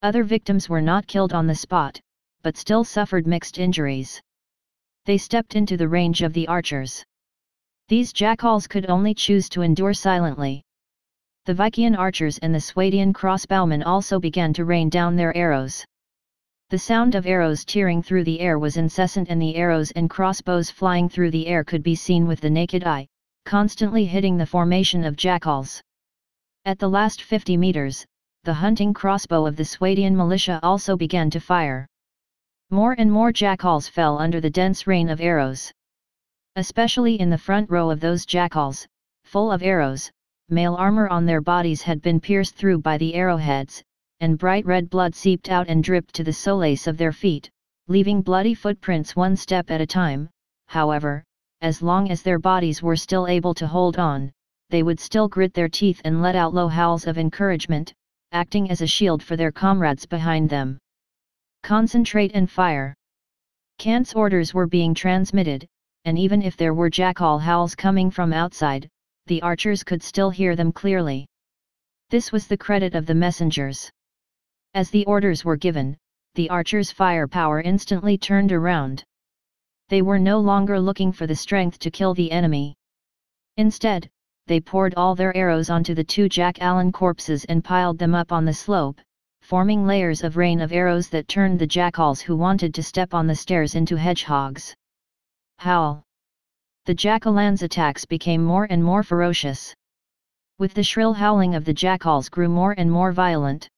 Other victims were not killed on the spot, but still suffered mixed injuries. They stepped into the range of the archers. These jackals could only choose to endure silently. The Vikian archers and the Swadian crossbowmen also began to rain down their arrows. The sound of arrows tearing through the air was incessant and the arrows and crossbows flying through the air could be seen with the naked eye, constantly hitting the formation of jackals. At the last 50 meters, the hunting crossbow of the Swadian militia also began to fire. More and more jackals fell under the dense rain of arrows. Especially in the front row of those jackals, full of arrows, mail armor on their bodies had been pierced through by the arrowheads, and bright red blood seeped out and dripped to the soles of their feet, leaving bloody footprints one step at a time, however, as long as their bodies were still able to hold on, they would still grit their teeth and let out low howls of encouragement, acting as a shield for their comrades behind them. Concentrate and fire. Kant's orders were being transmitted, and even if there were jackal howls coming from outside, the archers could still hear them clearly. This was the credit of the messengers. As the orders were given, the archers' firepower instantly turned around. They were no longer looking for the strength to kill the enemy. Instead, they poured all their arrows onto the two jackalan corpses and piled them up on the slope, forming layers of rain of arrows that turned the jackals who wanted to step on the stairs into hedgehogs. Howl! The jackalans' attacks became more and more ferocious. With the shrill howling of the jackals grew more and more violent.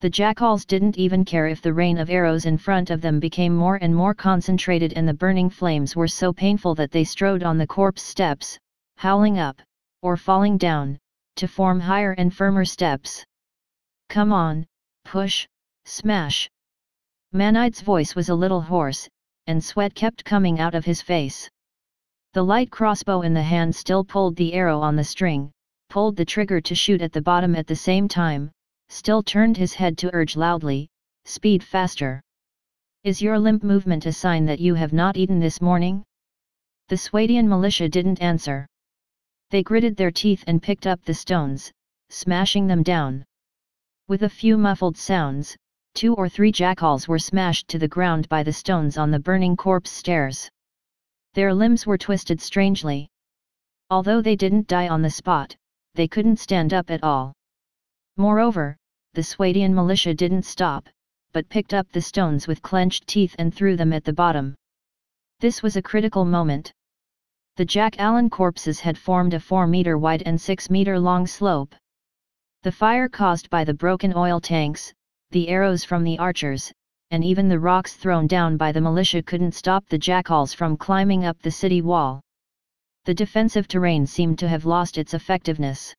The jackals didn't even care if the rain of arrows in front of them became more and more concentrated and the burning flames were so painful that they strode on the corpse steps, howling up, or falling down, to form higher and firmer steps. Come on, push, smash. Manide's voice was a little hoarse, and sweat kept coming out of his face. The light crossbow in the hand still pulled the arrow on the string, pulled the trigger to shoot at the bottom at the same time, still turned his head to urge loudly, speed faster. Is your limp movement a sign that you have not eaten this morning? The Swadian militia didn't answer. They gritted their teeth and picked up the stones, smashing them down. With a few muffled sounds, two or three jackals were smashed to the ground by the stones on the burning corpse stairs. Their limbs were twisted strangely. Although they didn't die on the spot, they couldn't stand up at all. Moreover, the Swadian militia didn't stop, but picked up the stones with clenched teeth and threw them at the bottom. This was a critical moment. The jackalan corpses had formed a 4 meter wide and 6 meter long slope. The fire caused by the broken oil tanks, the arrows from the archers, and even the rocks thrown down by the militia couldn't stop the jackals from climbing up the city wall. The defensive terrain seemed to have lost its effectiveness.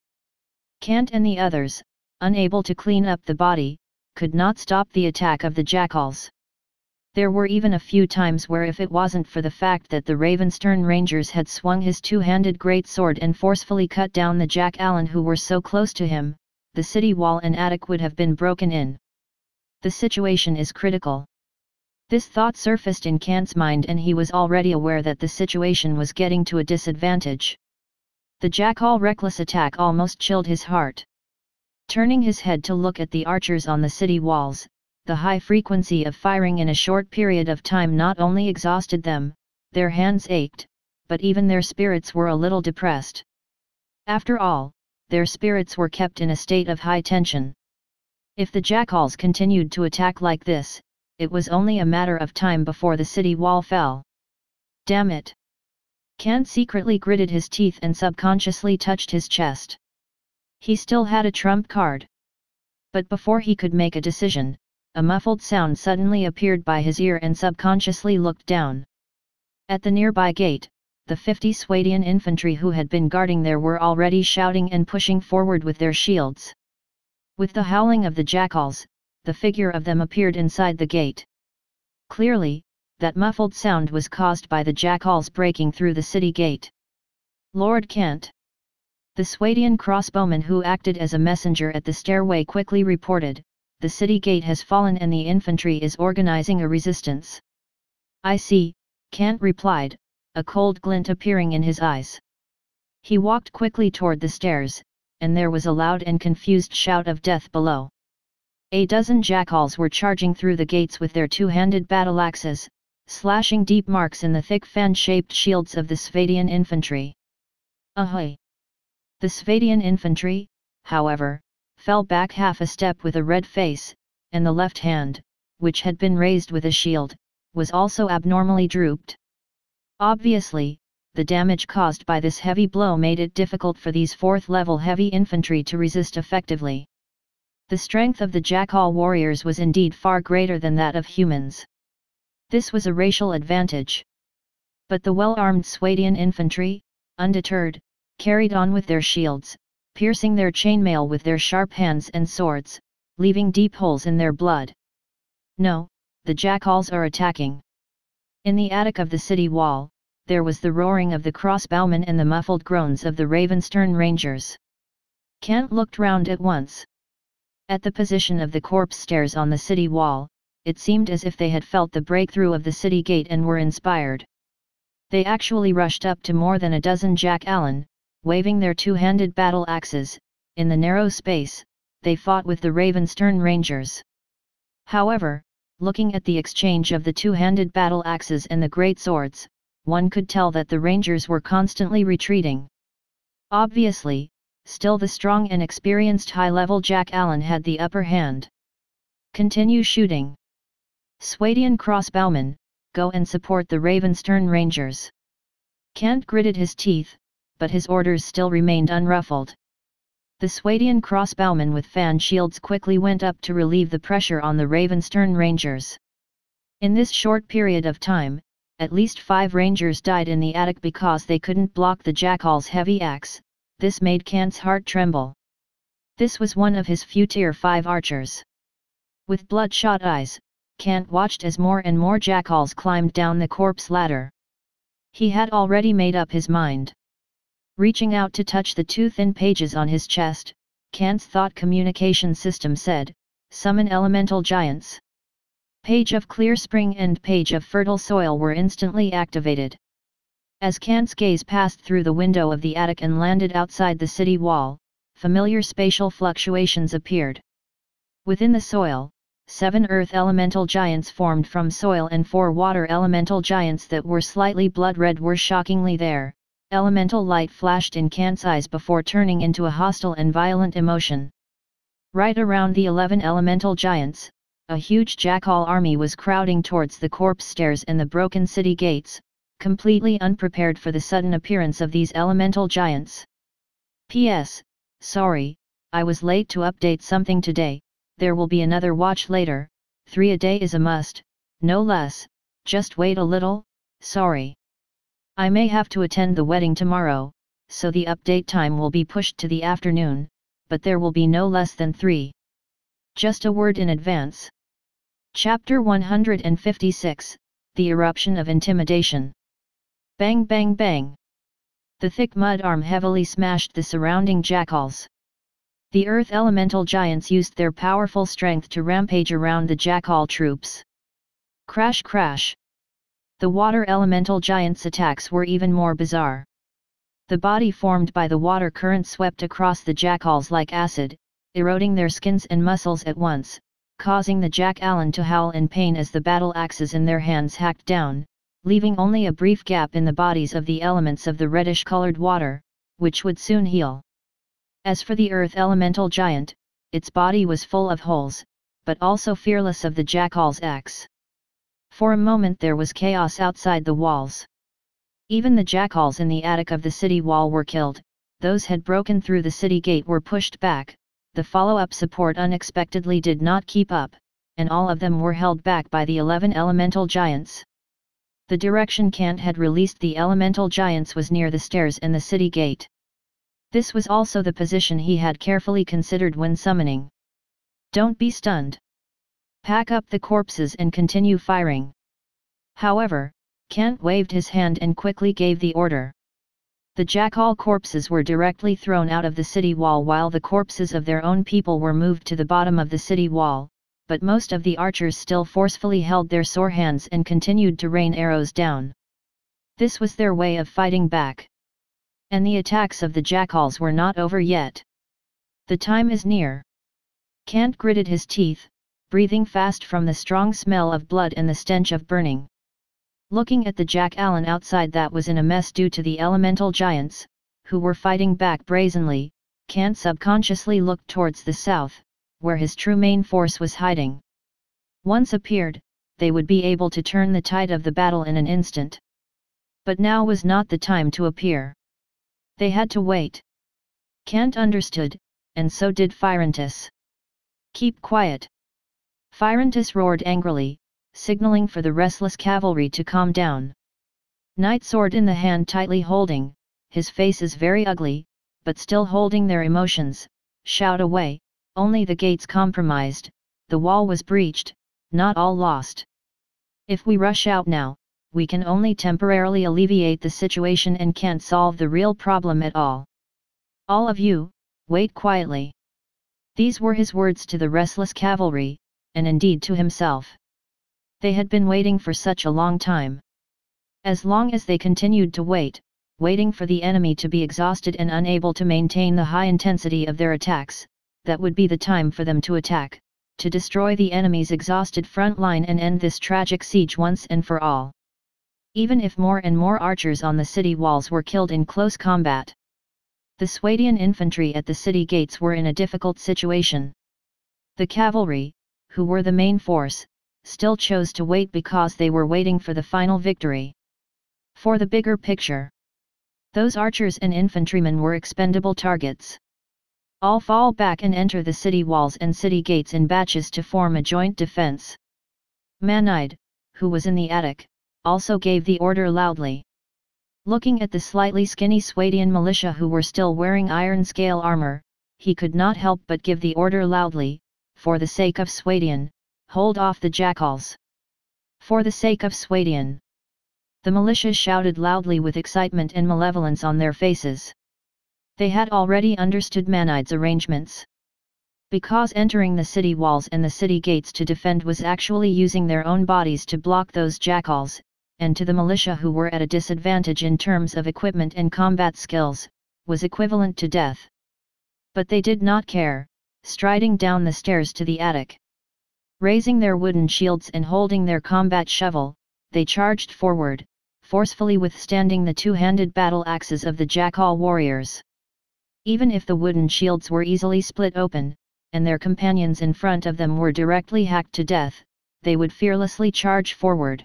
Kant and the others, unable to clean up the body, could not stop the attack of the jackals. There were even a few times where if it wasn't for the fact that the Ravenstern Rangers had swung his two-handed great sword and forcefully cut down the jackalan who were so close to him, the city wall and attic would have been broken in. The situation is critical. This thought surfaced in Kant's mind and he was already aware that the situation was getting to a disadvantage. The jackal reckless attack almost chilled his heart. Turning his head to look at the archers on the city walls, the high frequency of firing in a short period of time not only exhausted them, their hands ached, but even their spirits were a little depressed. After all, their spirits were kept in a state of high tension. If the jackals continued to attack like this, it was only a matter of time before the city wall fell. Damn it! Kant secretly gritted his teeth and subconsciously touched his chest. He still had a trump card. But before he could make a decision, a muffled sound suddenly appeared by his ear and subconsciously looked down. At the nearby gate, the 50 Swadian infantry who had been guarding there were already shouting and pushing forward with their shields. With the howling of the jackals, the figure of them appeared inside the gate. Clearly, that muffled sound was caused by the jackals breaking through the city gate. Lord Kant the Swadian crossbowman who acted as a messenger at the stairway quickly reported, the city gate has fallen and the infantry is organizing a resistance. I see, Kant replied, a cold glint appearing in his eyes. He walked quickly toward the stairs, and there was a loud and confused shout of death below. A dozen jackals were charging through the gates with their two-handed battle axes, slashing deep marks in the thick fan-shaped shields of the Swadian infantry. Ahoy! The Swadian infantry, however, fell back half a step with a red face, and the left hand, which had been raised with a shield, was also abnormally drooped. Obviously, the damage caused by this heavy blow made it difficult for these fourth-level heavy infantry to resist effectively. The strength of the Jackal warriors was indeed far greater than that of humans. This was a racial advantage. But the well-armed Swadian infantry, undeterred, carried on with their shields, piercing their chainmail with their sharp hands and swords, leaving deep holes in their blood. No, the jackals are attacking. In the attic of the city wall, there was the roaring of the crossbowmen and the muffled groans of the Ravenstern Rangers. Kant looked round at once. At the position of the corpse stairs on the city wall, it seemed as if they had felt the breakthrough of the city gate and were inspired. They actually rushed up to more than a dozen jackalan, waving their two-handed battle axes, in the narrow space, they fought with the Ravenstern Rangers. However, looking at the exchange of the two-handed battle axes and the great swords, one could tell that the Rangers were constantly retreating. Obviously, still the strong and experienced high-level jackalan had the upper hand. Continue shooting. Swadian crossbowmen, go and support the Ravenstern Rangers. Kant gritted his teeth, but his orders still remained unruffled. The Swadian crossbowmen with fan shields quickly went up to relieve the pressure on the Ravenstern Rangers. In this short period of time, at least five Rangers died in the attic because they couldn't block the Jackal's heavy axe, this made Kant's heart tremble. This was one of his few Tier 5 archers. With bloodshot eyes, Kant watched as more and more Jackals climbed down the corpse ladder. He had already made up his mind. Reaching out to touch the two thin pages on his chest, Kant's thought communication system said, Summon elemental giants. Page of clear spring and page of fertile soil were instantly activated. As Kant's gaze passed through the window of the attic and landed outside the city wall, familiar spatial fluctuations appeared. Within the soil, seven earth elemental giants formed from soil and four water elemental giants that were slightly blood red were shockingly there, elemental light flashed in Kant's eyes before turning into a hostile and violent emotion. Right around the eleven elemental giants, a huge jackal army was crowding towards the corpse stairs and the broken city gates, completely unprepared for the sudden appearance of these elemental giants. P.S. Sorry, I was late to update something today, there will be another watch later, three a day is a must, no less, just wait a little, sorry. I may have to attend the wedding tomorrow, so the update time will be pushed to the afternoon, but there will be no less than 3. Just a word in advance. Chapter 156 The Eruption of Intimidation. Bang bang bang. The thick mud arm heavily smashed the surrounding jackals. The earth elemental giants used their powerful strength to rampage around the jackal troops. Crash crash. The water elemental giant's attacks were even more bizarre. The body formed by the water current swept across the jackals like acid, eroding their skins and muscles at once, causing the jackalan to howl in pain as the battle axes in their hands hacked down, leaving only a brief gap in the bodies of the elements of the reddish-colored water, which would soon heal. As for the earth elemental giant, its body was full of holes, but also fearless of the jackal's axe. For a moment there was chaos outside the walls. Even the jackals in the attic of the city wall were killed, those had broken through the city gate were pushed back, the follow-up support unexpectedly did not keep up, and all of them were held back by the eleven elemental giants. The direction Kant had released the elemental giants was near the stairs and the city gate. This was also the position he had carefully considered when summoning. Don't be stunned. Pack up the corpses and continue firing. However, Kant waved his hand and quickly gave the order. The jackal corpses were directly thrown out of the city wall while the corpses of their own people were moved to the bottom of the city wall, but most of the archers still forcefully held their sore hands and continued to rain arrows down. This was their way of fighting back. And the attacks of the jackals were not over yet. The time is near. Kant gritted his teeth, breathing fast from the strong smell of blood and the stench of burning. Looking at the jackalan outside that was in a mess due to the elemental giants, who were fighting back brazenly, Kant subconsciously looked towards the south, where his true main force was hiding. Once appeared, they would be able to turn the tide of the battle in an instant. But now was not the time to appear. They had to wait. Kant understood, and so did Phyrontis. Keep quiet. Phyrontis roared angrily, signaling for the restless cavalry to calm down. Knight sword in the hand tightly holding, his face is very ugly, but still holding their emotions, shout away, only the gates compromised, the wall was breached, not all lost. If we rush out now, we can only temporarily alleviate the situation and can't solve the real problem at all. All of you, wait quietly. These were his words to the restless cavalry, and indeed to himself. They had been waiting for such a long time. As long as they continued to wait, waiting for the enemy to be exhausted and unable to maintain the high intensity of their attacks, that would be the time for them to attack, to destroy the enemy's exhausted front line and end this tragic siege once and for all. Even if more and more archers on the city walls were killed in close combat. The Swadian infantry at the city gates were in a difficult situation. The cavalry, who were the main force, still chose to wait because they were waiting for the final victory. For the bigger picture, those archers and infantrymen were expendable targets. All fall back and enter the city walls and city gates in batches to form a joint defense. Manide, who was in the attic, also gave the order loudly. Looking at the slightly skinny Swadian militia who were still wearing iron scale armor, he could not help but give the order loudly, for the sake of Swadian, hold off the jackals. For the sake of Swadian. The militia shouted loudly with excitement and malevolence on their faces. They had already understood Manide's arrangements. Because entering the city walls and the city gates to defend was actually using their own bodies to block those jackals, and to the militia who were at a disadvantage in terms of equipment and combat skills, was equivalent to death. But they did not care, striding down the stairs to the attic. Raising their wooden shields and holding their combat shovel, they charged forward, forcefully withstanding the two-handed battle axes of the jackal warriors. Even if the wooden shields were easily split open, and their companions in front of them were directly hacked to death, they would fearlessly charge forward.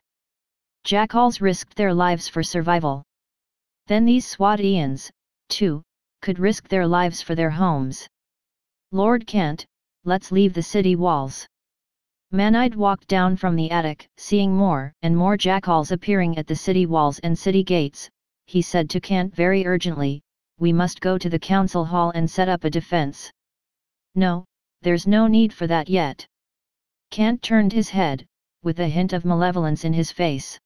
Jackals risked their lives for survival. Then these Swadians, too, could risk their lives for their homes. Lord Kant, let's leave the city walls. Manide walked down from the attic, seeing more and more jackals appearing at the city walls and city gates, he said to Kant very urgently, we must go to the council hall and set up a defense. No, there's no need for that yet. Kant turned his head, with a hint of malevolence in his face.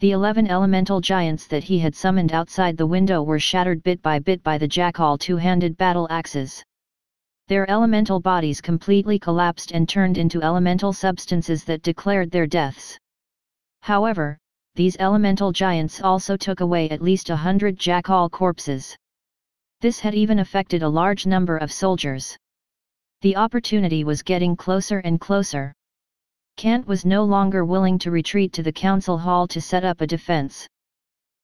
The eleven elemental giants that he had summoned outside the window were shattered bit by bit by the jackal two-handed battle axes. Their elemental bodies completely collapsed and turned into elemental substances that declared their deaths. However, these elemental giants also took away at least a hundred jackal corpses. This had even affected a large number of soldiers. The opportunity was getting closer and closer. Kant was no longer willing to retreat to the council hall to set up a defense.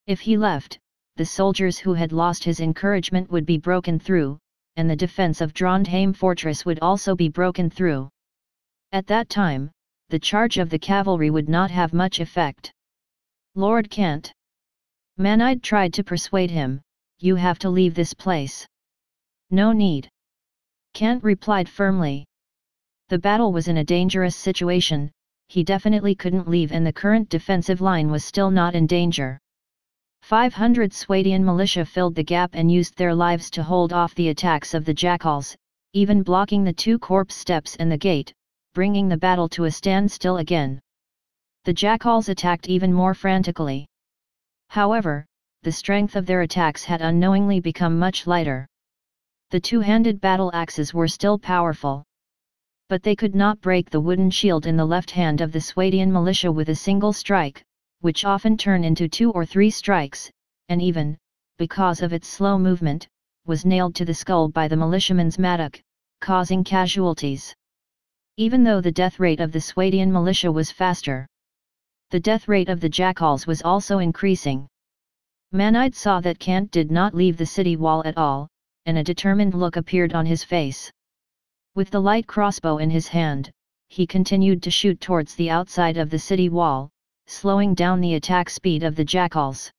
If he left, the soldiers who had lost his encouragement would be broken through, and the defense of Drontheim fortress would also be broken through. At that time, the charge of the cavalry would not have much effect. Lord Kant. Manide tried to persuade him, you have to leave this place. No need. Kant replied firmly. The battle was in a dangerous situation, he definitely couldn't leave and the current defensive line was still not in danger. 500 Swadian militia filled the gap and used their lives to hold off the attacks of the jackals, even blocking the two corpse steps and the gate, bringing the battle to a standstill again the jackals attacked even more frantically. However, the strength of their attacks had unknowingly become much lighter. The two-handed battle axes were still powerful. But they could not break the wooden shield in the left hand of the Swadian militia with a single strike, which often turn into two or three strikes, and even, because of its slow movement, was nailed to the skull by the militiaman's mattock, causing casualties. Even though the death rate of the Swadian militia was faster, the death rate of the jackals was also increasing. Manide saw that Kant did not leave the city wall at all, and a determined look appeared on his face. With the light crossbow in his hand, he continued to shoot towards the outside of the city wall, slowing down the attack speed of the jackals.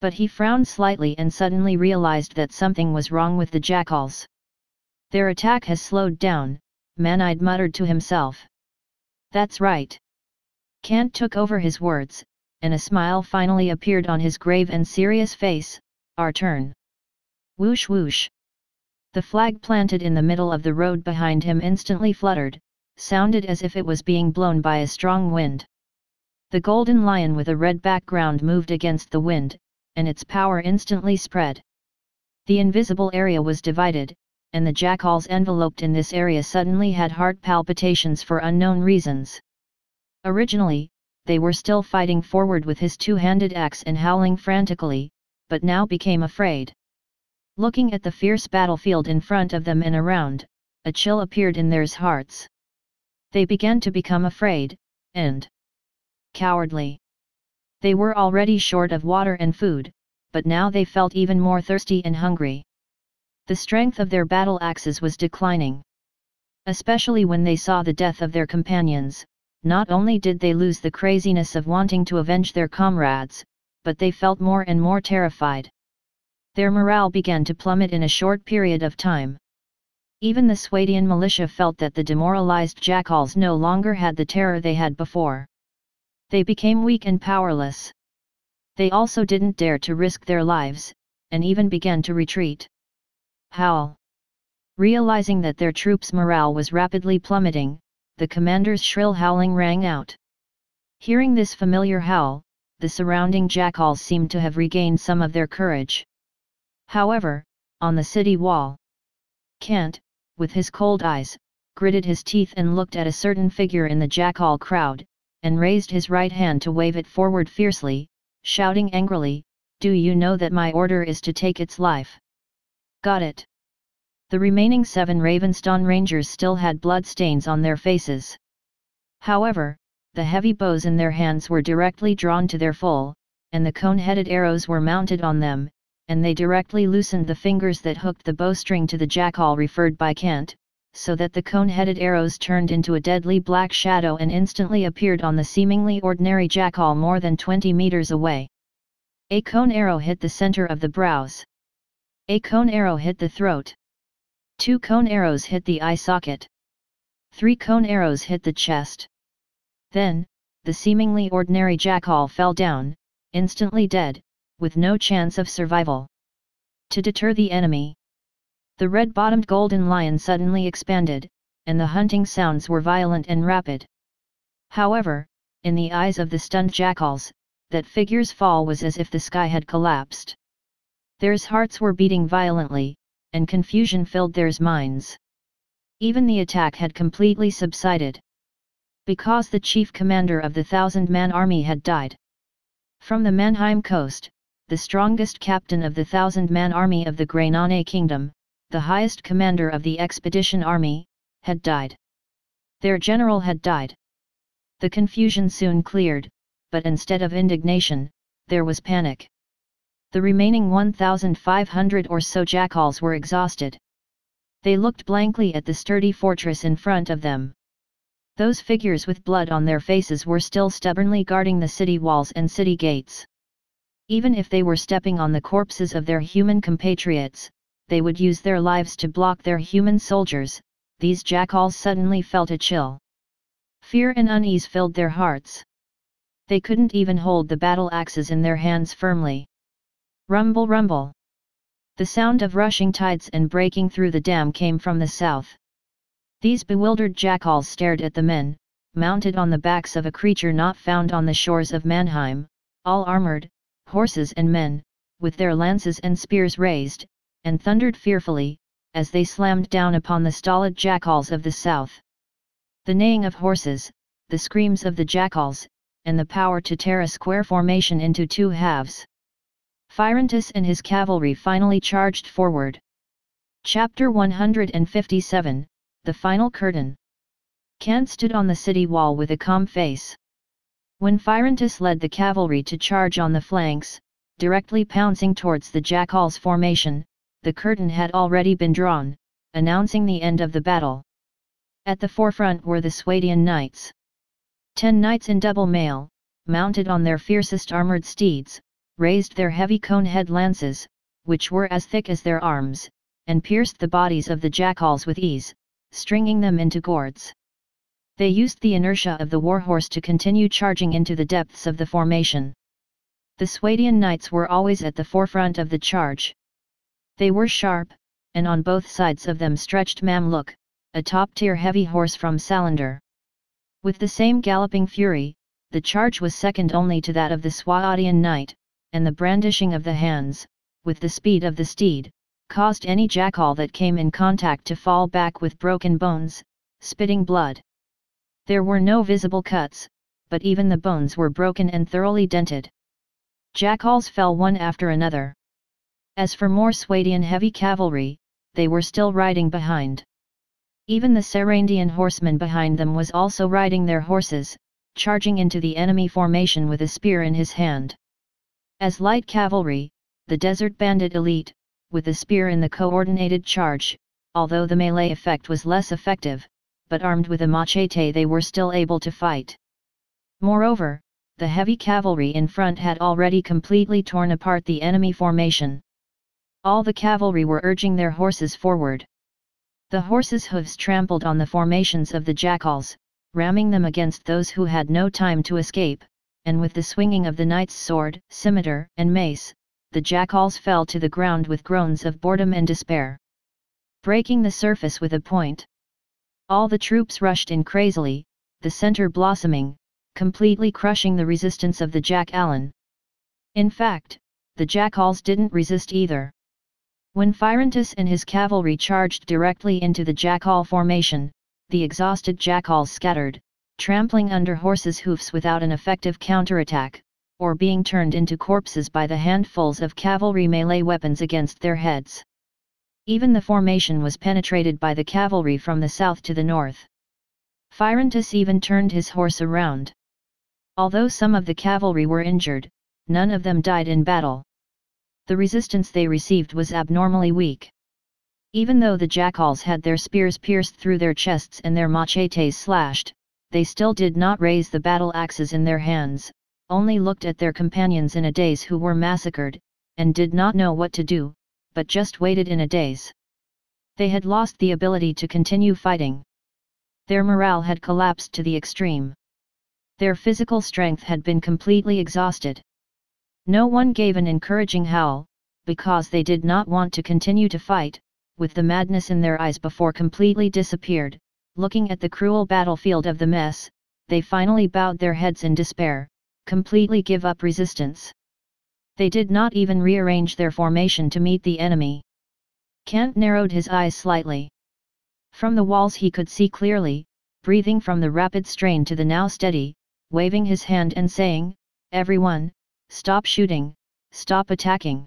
But he frowned slightly and suddenly realized that something was wrong with the jackals. Their attack has slowed down, Manide muttered to himself. That's right. Kant took over his words, and a smile finally appeared on his grave and serious face, our turn. Whoosh whoosh. The flag planted in the middle of the road behind him instantly fluttered, sounded as if it was being blown by a strong wind. The golden lion with a red background moved against the wind, and its power instantly spread. The invisible area was divided, and the jackals enveloped in this area suddenly had heart palpitations for unknown reasons. Originally, they were still fighting forward with his two-handed axe and howling frantically, but now became afraid. Looking at the fierce battlefield in front of them and around, a chill appeared in their hearts. They began to become afraid, and cowardly. They were already short of water and food, but now they felt even more thirsty and hungry. The strength of their battle axes was declining. Especially when they saw the death of their companions, not only did they lose the craziness of wanting to avenge their comrades, but they felt more and more terrified. Their morale began to plummet in a short period of time. Even the Swadian militia felt that the demoralized jackals no longer had the terror they had before. They became weak and powerless. They also didn't dare to risk their lives, and even began to retreat. Howl. Realizing that their troops' morale was rapidly plummeting, the commander's shrill howling rang out. Hearing this familiar howl, the surrounding jackals seemed to have regained some of their courage. However, on the city wall, Kant, with his cold eyes, gritted his teeth and looked at a certain figure in the jackal crowd, and raised his right hand to wave it forward fiercely, shouting angrily, Do you know that my order is to take its life? Got it. The remaining seven Ravenstern Rangers still had blood stains on their faces. However, the heavy bows in their hands were directly drawn to their full, and the cone-headed arrows were mounted on them, and they directly loosened the fingers that hooked the bowstring to the jackal referred by Kant, so that the cone-headed arrows turned into a deadly black shadow and instantly appeared on the seemingly ordinary jackal more than 20 meters away. A cone arrow hit the center of the brows. A cone arrow hit the throat. Two cone arrows hit the eye socket. Three cone arrows hit the chest. Then, the seemingly ordinary jackal fell down, instantly dead, with no chance of survival. To deter the enemy, the red-bottomed golden lion suddenly expanded, and the hunting sounds were violent and rapid. However, in the eyes of the stunned jackals, that figure's fall was as if the sky had collapsed. Their hearts were beating violently, and confusion filled their minds. Even the attack had completely subsided. Because the chief commander of the thousand-man army had died. From the Mannheim coast, the strongest captain of the thousand-man army of the Grey kingdom, the highest commander of the expedition army, had died. Their general had died. The confusion soon cleared, but instead of indignation, there was panic. The remaining 1,500 or so jackals were exhausted. They looked blankly at the sturdy fortress in front of them. Those figures with blood on their faces were still stubbornly guarding the city walls and city gates. Even if they were stepping on the corpses of their human compatriots, they would use their lives to block their human soldiers, these jackals suddenly felt a chill. Fear and unease filled their hearts. They couldn't even hold the battle axes in their hands firmly. Rumble rumble. The sound of rushing tides and breaking through the dam came from the south. These bewildered jackals stared at the men, mounted on the backs of a creature not found on the shores of Mannheim, all armored, horses and men, with their lances and spears raised, and thundered fearfully, as they slammed down upon the stolid jackals of the south. The neighing of horses, the screams of the jackals, and the power to tear a square formation into two halves. Phyrontis and his cavalry finally charged forward. Chapter 157, The Final Curtain Kant stood on the city wall with a calm face. When Phyrontis led the cavalry to charge on the flanks, directly pouncing towards the jackal's formation, the curtain had already been drawn, announcing the end of the battle. At the forefront were the Swadian knights. Ten knights in double mail, mounted on their fiercest armoured steeds, raised their heavy cone-head lances, which were as thick as their arms, and pierced the bodies of the jackals with ease, stringing them into gourds. They used the inertia of the warhorse to continue charging into the depths of the formation. The Swadian knights were always at the forefront of the charge. They were sharp, and on both sides of them stretched Mamluk, a top-tier heavy horse from Salander. With the same galloping fury, the charge was second only to that of the Swadian knight, and the brandishing of the hands, with the speed of the steed, caused any jackal that came in contact to fall back with broken bones, spitting blood. There were no visible cuts, but even the bones were broken and thoroughly dented. Jackals fell one after another. As for more Swadian heavy cavalry, they were still riding behind. Even the Serandian horseman behind them was also riding their horses, charging into the enemy formation with a spear in his hand. As light cavalry, the desert bandit elite, with a spear in the coordinated charge, although the melee effect was less effective, but armed with a machete they were still able to fight. Moreover, the heavy cavalry in front had already completely torn apart the enemy formation. All the cavalry were urging their horses forward. The horses' hooves trampled on the formations of the jackals, ramming them against those who had no time to escape, and with the swinging of the knight's sword, scimitar, and mace, the jackals fell to the ground with groans of boredom and despair. Breaking the surface with a point. All the troops rushed in crazily, the center blossoming, completely crushing the resistance of the jackalan. In fact, the jackals didn't resist either. When Phyrontis and his cavalry charged directly into the jackal formation, the exhausted jackals scattered, trampling under horses' hoofs without an effective counterattack, or being turned into corpses by the handfuls of cavalry melee weapons against their heads. Even the formation was penetrated by the cavalry from the south to the north. Phyrontis even turned his horse around. Although some of the cavalry were injured, none of them died in battle the resistance they received was abnormally weak. Even though the jackals had their spears pierced through their chests and their machetes slashed, they still did not raise the battle axes in their hands, only looked at their companions in a daze who were massacred, and did not know what to do, but just waited in a daze. They had lost the ability to continue fighting. Their morale had collapsed to the extreme. Their physical strength had been completely exhausted. No one gave an encouraging howl, because they did not want to continue to fight, with the madness in their eyes before completely disappeared, looking at the cruel battlefield of the mess, they finally bowed their heads in despair, completely give up resistance. They did not even rearrange their formation to meet the enemy. Kant narrowed his eyes slightly. From the walls he could see clearly, breathing from the rapid strain to the now steady, waving his hand and saying, Everyone, stop shooting, stop attacking.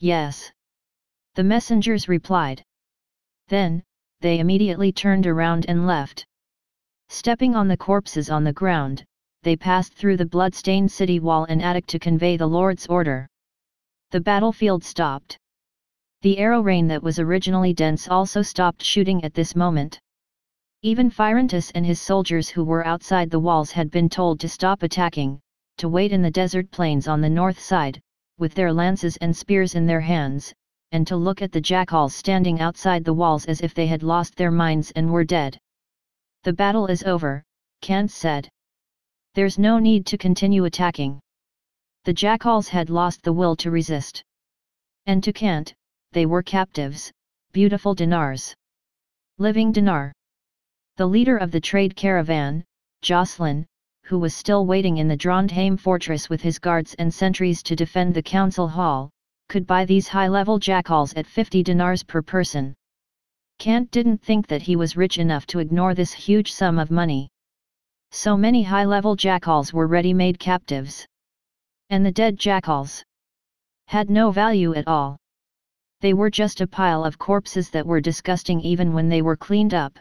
Yes. The messengers replied. Then, they immediately turned around and left. Stepping on the corpses on the ground, they passed through the blood-stained city wall and attic to convey the Lord's order. The battlefield stopped. The arrow rain that was originally dense also stopped shooting at this moment. Even Phyrontis and his soldiers who were outside the walls had been told to stop attacking, to wait in the desert plains on the north side, with their lances and spears in their hands, and to look at the jackals standing outside the walls as if they had lost their minds and were dead. The battle is over, Kant said. There's no need to continue attacking. The jackals had lost the will to resist. And to Kant, they were captives, beautiful dinars. Living dinar. The leader of the trade caravan, Jocelyn, who was still waiting in the Drontheim fortress with his guards and sentries to defend the council hall, could buy these high-level jackals at 50 dinars per person. Kant didn't think that he was rich enough to ignore this huge sum of money. So many high-level jackals were ready-made captives. And the dead jackals had no value at all. They were just a pile of corpses that were disgusting even when they were cleaned up.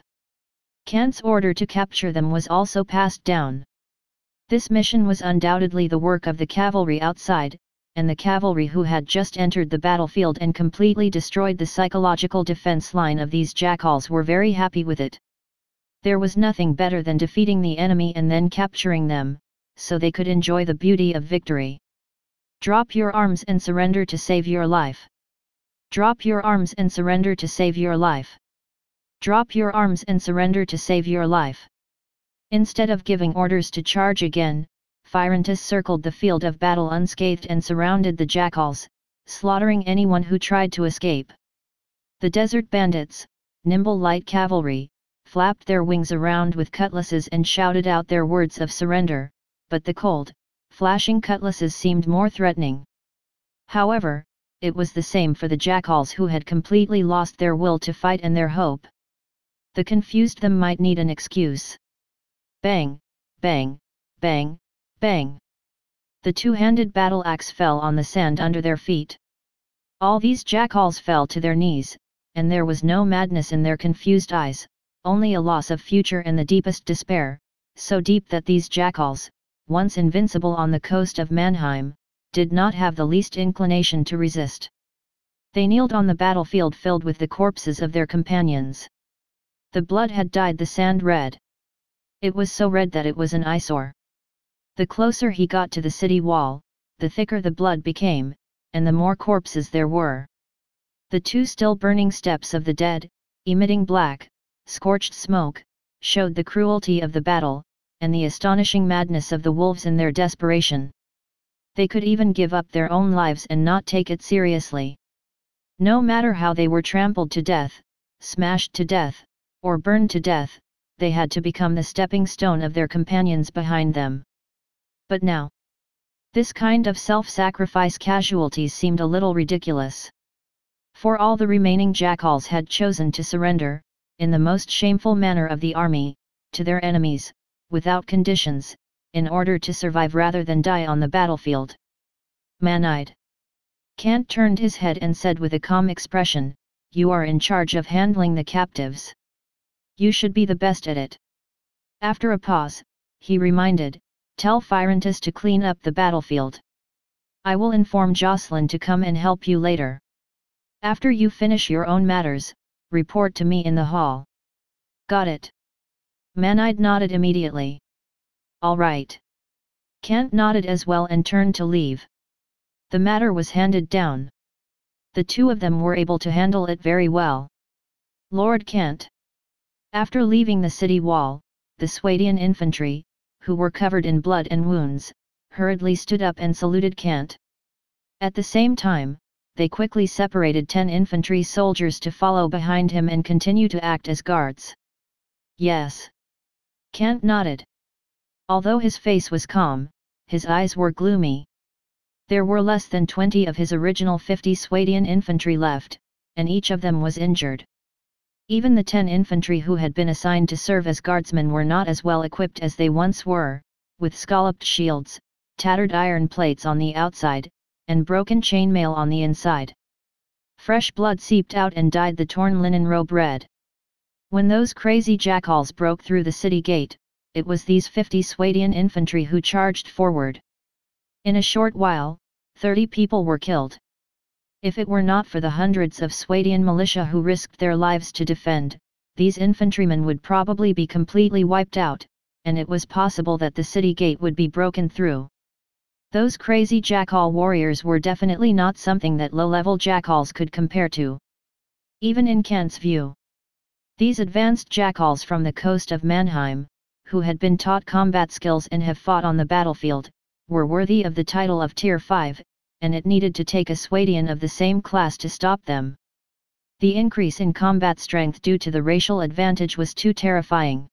Kant's order to capture them was also passed down. This mission was undoubtedly the work of the cavalry outside, and the cavalry who had just entered the battlefield and completely destroyed the psychological defense line of these jackals were very happy with it. There was nothing better than defeating the enemy and then capturing them, so they could enjoy the beauty of victory. Drop your arms and surrender to save your life. Drop your arms and surrender to save your life. Drop your arms and surrender to save your life. Instead of giving orders to charge again, Phyrontis circled the field of battle unscathed and surrounded the jackals, slaughtering anyone who tried to escape. The desert bandits, nimble light cavalry, flapped their wings around with cutlasses and shouted out their words of surrender, but the cold, flashing cutlasses seemed more threatening. However, it was the same for the jackals who had completely lost their will to fight and their hope. The confused them might need an excuse. Bang, bang, bang, bang. The two-handed battle axe fell on the sand under their feet. All these jackals fell to their knees, and there was no madness in their confused eyes, only a loss of future and the deepest despair, so deep that these jackals, once invincible on the coast of Mannheim, did not have the least inclination to resist. They kneeled on the battlefield filled with the corpses of their companions. The blood had dyed the sand red. It was so red that it was an eyesore. The closer he got to the city wall, the thicker the blood became, and the more corpses there were. The two still burning steps of the dead, emitting black, scorched smoke, showed the cruelty of the battle, and the astonishing madness of the wolves in their desperation. They could even give up their own lives and not take it seriously. No matter how they were trampled to death, smashed to death, or burned to death, they had to become the stepping stone of their companions behind them. But now, this kind of self-sacrifice casualties seemed a little ridiculous. For all the remaining jackals had chosen to surrender, in the most shameful manner of the army, to their enemies, without conditions, in order to survive rather than die on the battlefield. Manide. Kant turned his head and said with a calm expression, You are in charge of handling the captives. You should be the best at it. After a pause, he reminded, Tell Phyrontis to clean up the battlefield. I will inform Jocelyn to come and help you later. After you finish your own matters, report to me in the hall. Got it. Manide nodded immediately. All right. Kant nodded as well and turned to leave. The matter was handed down. The two of them were able to handle it very well. Lord Kant. After leaving the city wall, the Swadian infantry, who were covered in blood and wounds, hurriedly stood up and saluted Kant. At the same time, they quickly separated ten infantry soldiers to follow behind him and continue to act as guards. Yes. Kant nodded. Although his face was calm, his eyes were gloomy. There were less than 20 of his original 50 Swadian infantry left, and each of them was injured. Even the ten infantry who had been assigned to serve as guardsmen were not as well equipped as they once were, with scalloped shields, tattered iron plates on the outside, and broken chainmail on the inside. Fresh blood seeped out and dyed the torn linen robe red. When those crazy jackals broke through the city gate, it was these 50 Swadian infantry who charged forward. In a short while, 30 people were killed. If it were not for the hundreds of Swadian militia who risked their lives to defend, these infantrymen would probably be completely wiped out, and it was possible that the city gate would be broken through. Those crazy jackal warriors were definitely not something that low-level jackals could compare to. Even in Kant's view. These advanced jackals from the coast of Mannheim, who had been taught combat skills and have fought on the battlefield, were worthy of the title of Tier 5, and it needed to take a Swadian of the same class to stop them. The increase in combat strength due to the racial advantage was too terrifying.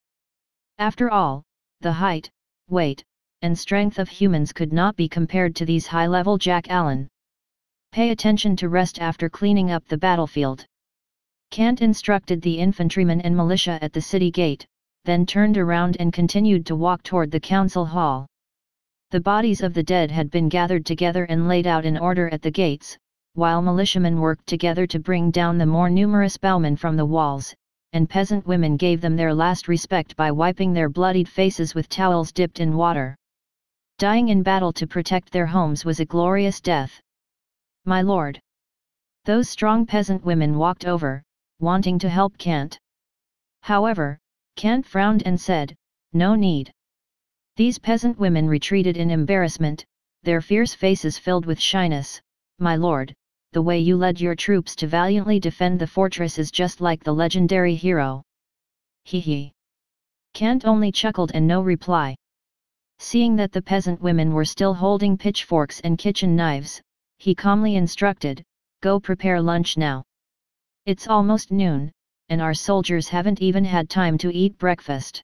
After all, the height, weight, and strength of humans could not be compared to these high-level jackalan. Pay attention to rest after cleaning up the battlefield. Kant instructed the infantrymen and militia at the city gate, then turned around and continued to walk toward the council hall. The bodies of the dead had been gathered together and laid out in order at the gates, while militiamen worked together to bring down the more numerous bowmen from the walls, and peasant women gave them their last respect by wiping their bloodied faces with towels dipped in water. Dying in battle to protect their homes was a glorious death. My lord! Those strong peasant women walked over, wanting to help Kant. However, Kant frowned and said, No need. These peasant women retreated in embarrassment, their fierce faces filled with shyness, My lord, the way you led your troops to valiantly defend the fortress is just like the legendary hero. He he. Kant only chuckled and no reply. Seeing that the peasant women were still holding pitchforks and kitchen knives, he calmly instructed, Go prepare lunch now. It's almost noon, and our soldiers haven't even had time to eat breakfast.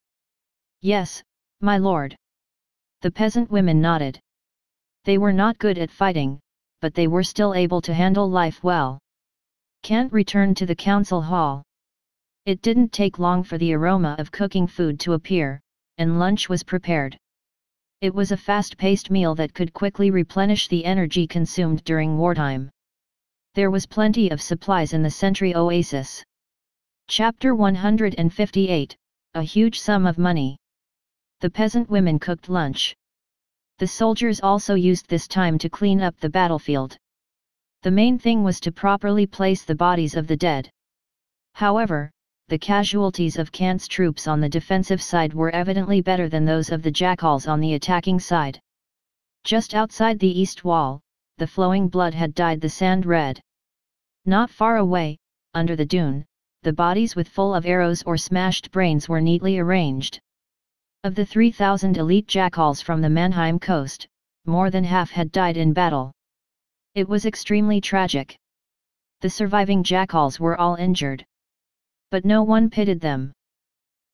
Yes, my lord. The peasant women nodded. They were not good at fighting, but they were still able to handle life well. Kant returned to the council hall. It didn't take long for the aroma of cooking food to appear, and lunch was prepared. It was a fast-paced meal that could quickly replenish the energy consumed during wartime. There was plenty of supplies in the sentry oasis. Chapter 158 A huge sum of money. The peasant women cooked lunch. The soldiers also used this time to clean up the battlefield. The main thing was to properly place the bodies of the dead. However, the casualties of Kant's troops on the defensive side were evidently better than those of the jackals on the attacking side. Just outside the east wall, the flowing blood had dyed the sand red. Not far away, under the dune, the bodies with full of arrows or smashed brains were neatly arranged. Of the 3,000 elite jackals from the Mannheim coast, more than half had died in battle. It was extremely tragic. The surviving jackals were all injured. But no one pitied them.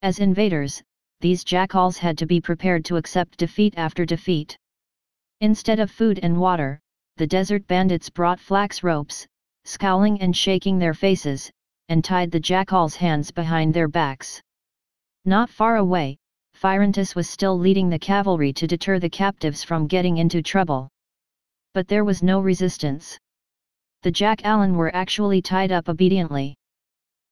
As invaders, these jackals had to be prepared to accept defeat after defeat. Instead of food and water, the desert bandits brought flax ropes, scowling and shaking their faces, and tied the jackal's hands behind their backs. Not far away, Phyrontis was still leading the cavalry to deter the captives from getting into trouble. But there was no resistance. The jackalan were actually tied up obediently.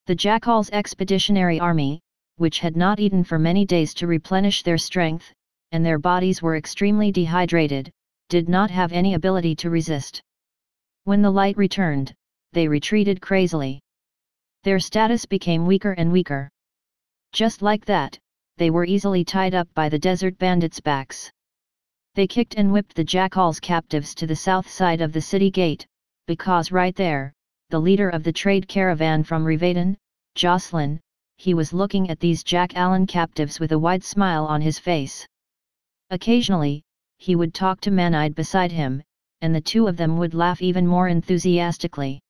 The Jackal's expeditionary army, which had not eaten for many days to replenish their strength, and their bodies were extremely dehydrated, did not have any ability to resist. When the light returned, they retreated crazily. Their status became weaker and weaker. Just like that, they were easily tied up by the desert bandits' backs. They kicked and whipped the jackal's captives to the south side of the city gate, because right there, the leader of the trade caravan from Riveden, Jocelyn, he was looking at these jackalan captives with a wide smile on his face. Occasionally, he would talk to Manide beside him, and the two of them would laugh even more enthusiastically.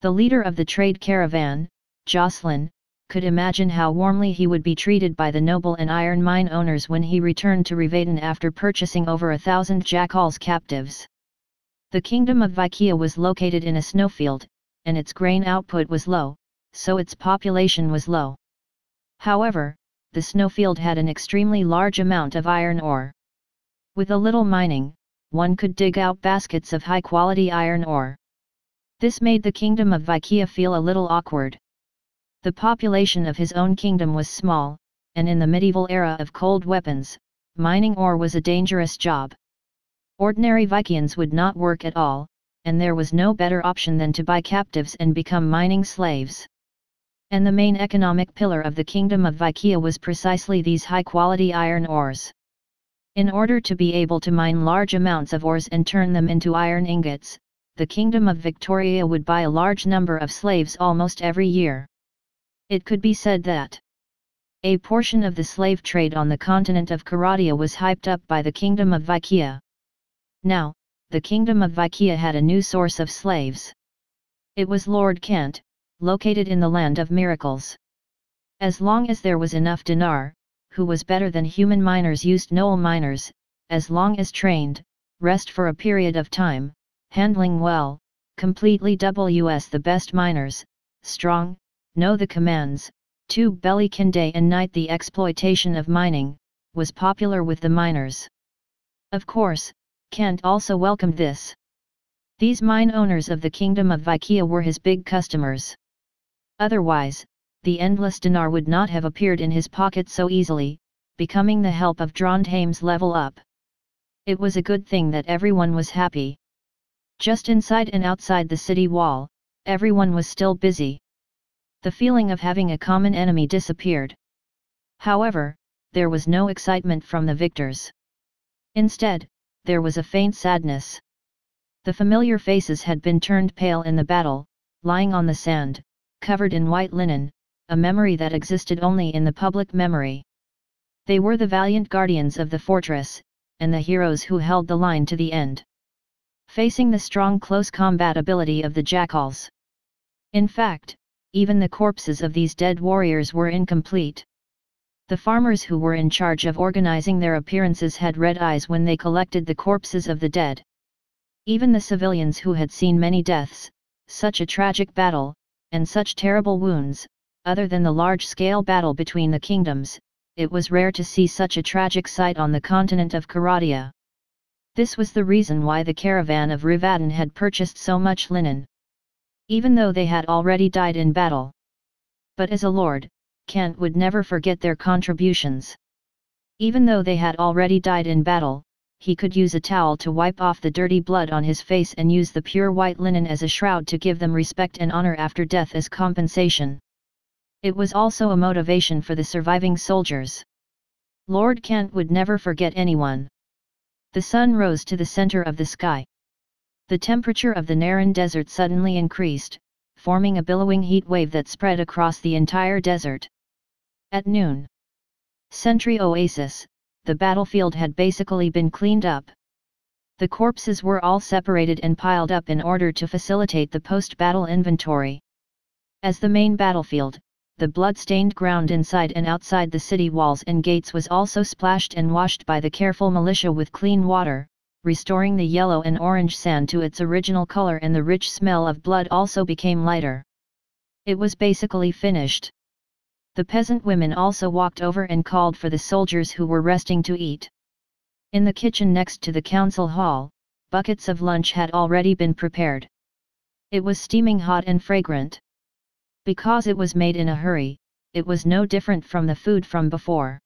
The leader of the trade caravan, Jocelyn, could imagine how warmly he would be treated by the noble and iron mine owners when he returned to Riveden after purchasing over a thousand jackals captives. The kingdom of Vikia was located in a snowfield, and its grain output was low, so its population was low. However, the snowfield had an extremely large amount of iron ore. With a little mining, one could dig out baskets of high-quality iron ore. This made the kingdom of Vikia feel a little awkward. The population of his own kingdom was small, and in the medieval era of cold weapons, mining ore was a dangerous job. Ordinary Vikians would not work at all, and there was no better option than to buy captives and become mining slaves. And the main economic pillar of the kingdom of Vikia was precisely these high-quality iron ores. In order to be able to mine large amounts of ores and turn them into iron ingots, the kingdom of Vikia would buy a large number of slaves almost every year. It could be said that a portion of the slave trade on the continent of Karadia was hyped up by the kingdom of Vikia. Now, the kingdom of Vikia had a new source of slaves. It was Lord Kant, located in the land of miracles. As long as there was enough dinar, who was better than human miners used Noel miners, as long as trained, rest for a period of time, handling well, completely WS the best miners, strong, know the commands, to belly can day and night the exploitation of mining, was popular with the miners. Of course, Kant also welcomed this. These mine owners of the kingdom of Vikia were his big customers. Otherwise, the endless dinar would not have appeared in his pocket so easily, becoming the help of Drontheim's level up. It was a good thing that everyone was happy. Just inside and outside the city wall, everyone was still busy. The feeling of having a common enemy disappeared. However, there was no excitement from the victors. Instead, there was a faint sadness. The familiar faces had been turned pale in the battle, lying on the sand, covered in white linen, a memory that existed only in the public memory. They were the valiant guardians of the fortress, and the heroes who held the line to the end. Facing the strong close combat ability of the jackals. In fact, even the corpses of these dead warriors were incomplete. The farmers who were in charge of organizing their appearances had red eyes when they collected the corpses of the dead. Even the civilians who had seen many deaths, such a tragic battle, and such terrible wounds, other than the large-scale battle between the kingdoms, it was rare to see such a tragic sight on the continent of Karadia. This was the reason why the caravan of Rivadin had purchased so much linen. Even though they had already died in battle. But as a lord, Kant would never forget their contributions. Even though they had already died in battle, he could use a towel to wipe off the dirty blood on his face and use the pure white linen as a shroud to give them respect and honor after death as compensation. It was also a motivation for the surviving soldiers. Lord Kant would never forget anyone. The sun rose to the center of the sky. The temperature of the Naran desert suddenly increased, forming a billowing heat wave that spread across the entire desert. At noon. Sentry Oasis, the battlefield had basically been cleaned up. The corpses were all separated and piled up in order to facilitate the post-battle inventory. As the main battlefield, the blood-stained ground inside and outside the city walls and gates was also splashed and washed by the careful militia with clean water, restoring the yellow and orange sand to its original color and the rich smell of blood also became lighter. It was basically finished. The peasant women also walked over and called for the soldiers who were resting to eat. In the kitchen next to the council hall, buckets of lunch had already been prepared. It was steaming hot and fragrant. Because it was made in a hurry, it was no different from the food from before.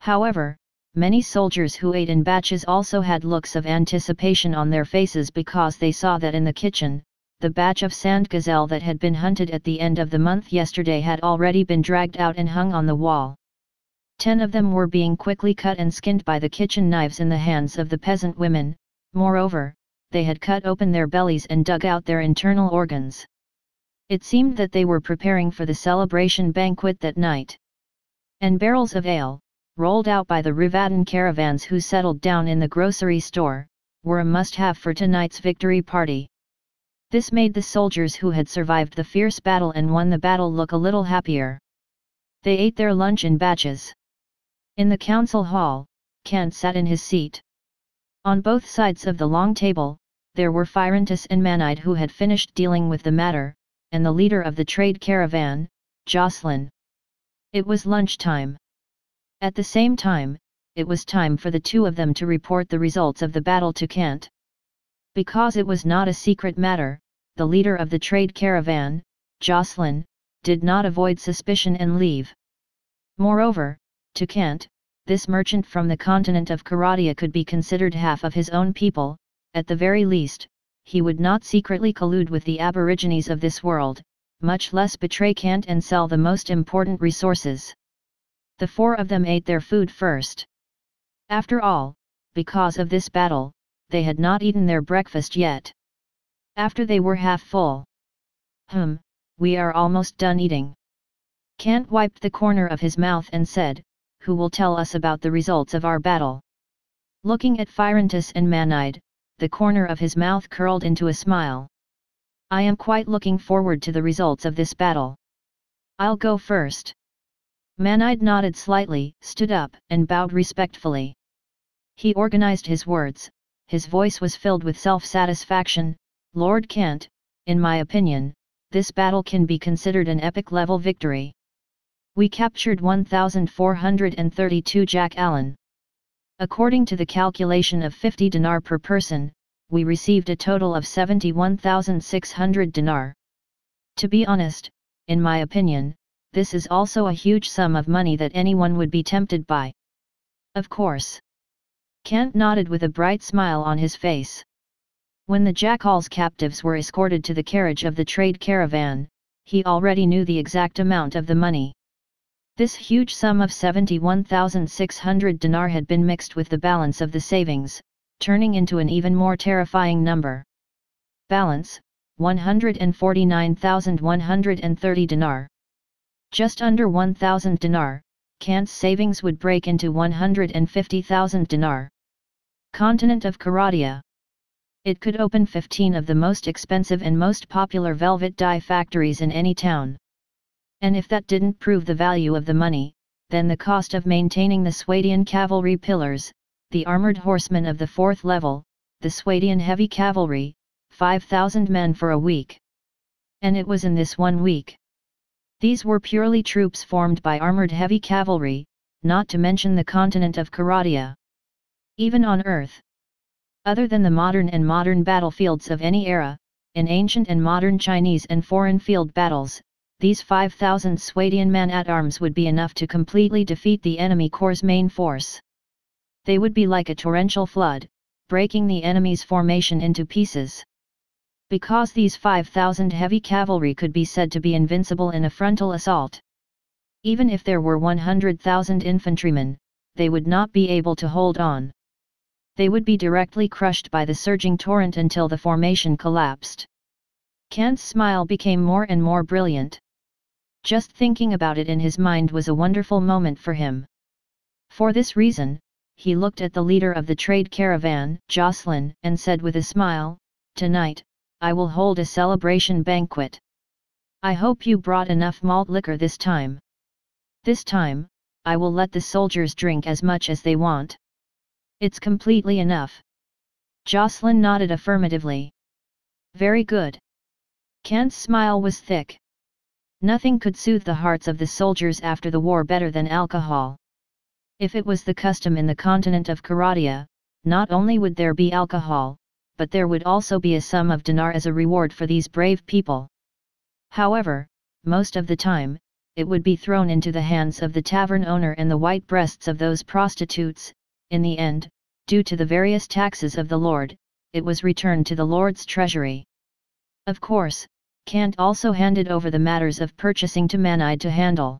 However, Many soldiers who ate in batches also had looks of anticipation on their faces because they saw that in the kitchen, the batch of sand gazelle that had been hunted at the end of the month yesterday had already been dragged out and hung on the wall. Ten of them were being quickly cut and skinned by the kitchen knives in the hands of the peasant women, moreover, they had cut open their bellies and dug out their internal organs. It seemed that they were preparing for the celebration banquet that night. And barrels of ale, rolled out by the Rivadin caravans who settled down in the grocery store, were a must-have for tonight's victory party. This made the soldiers who had survived the fierce battle and won the battle look a little happier. They ate their lunch in batches. In the council hall, Kant sat in his seat. On both sides of the long table, there were Phyrontis and Manide who had finished dealing with the matter, and the leader of the trade caravan, Jocelyn. It was lunchtime. At the same time, it was time for the two of them to report the results of the battle to Kant. Because it was not a secret matter, the leader of the trade caravan, Jocelyn, did not avoid suspicion and leave. Moreover, to Kant, this merchant from the continent of Karadia could be considered half of his own people, at the very least, he would not secretly collude with the aborigines of this world, much less betray Kant and sell the most important resources. The four of them ate their food first. After all, because of this battle, they had not eaten their breakfast yet. After they were half full. Hmm, we are almost done eating. Kant wiped the corner of his mouth and said, Who will tell us about the results of our battle? Looking at Phyrontis and Manide, the corner of his mouth curled into a smile. I am quite looking forward to the results of this battle. I'll go first. Manide nodded slightly, stood up, and bowed respectfully. He organized his words, his voice was filled with self-satisfaction, Lord Kant, in my opinion, this battle can be considered an epic-level victory. We captured 1,432 jackalan. According to the calculation of 50 dinar per person, we received a total of 71,600 dinar. To be honest, in my opinion, this is also a huge sum of money that anyone would be tempted by. Of course. Kant nodded with a bright smile on his face. When the Jackal's captives were escorted to the carriage of the trade caravan, he already knew the exact amount of the money. This huge sum of 71,600 dinar had been mixed with the balance of the savings, turning into an even more terrifying number. Balance, 149,130 dinar. Just under 1,000 dinar, Kant's savings would break into 150,000 dinar. Continent of Karadia. It could open 15 of the most expensive and most popular velvet dye factories in any town. And if that didn't prove the value of the money, then the cost of maintaining the Swadian cavalry pillars, the armored horsemen of the fourth level, the Swadian heavy cavalry, 5,000 men for a week. And it was in this one week. These were purely troops formed by armored heavy cavalry, not to mention the continent of Karadia. Even on Earth. Other than the modern and modern battlefields of any era, in ancient and modern Chinese and foreign field battles, these 5,000 Swadian men-at-arms would be enough to completely defeat the enemy corps' main force. They would be like a torrential flood, breaking the enemy's formation into pieces. Because these 5,000 heavy cavalry could be said to be invincible in a frontal assault. Even if there were 100,000 infantrymen, they would not be able to hold on. They would be directly crushed by the surging torrent until the formation collapsed. Kant's smile became more and more brilliant. Just thinking about it in his mind was a wonderful moment for him. For this reason, he looked at the leader of the trade caravan, Jocelyn, and said with a smile, Tonight, I will hold a celebration banquet. I hope you brought enough malt liquor this time. This time, I will let the soldiers drink as much as they want. It's completely enough. Jocelyn nodded affirmatively. Very good. Kant's smile was thick. Nothing could soothe the hearts of the soldiers after the war better than alcohol. If it was the custom in the continent of Karadia, not only would there be alcohol, but there would also be a sum of dinar as a reward for these brave people. However, most of the time, it would be thrown into the hands of the tavern owner and the white breasts of those prostitutes, in the end, due to the various taxes of the Lord, it was returned to the Lord's treasury. Of course, Kant also handed over the matters of purchasing to Manide to handle.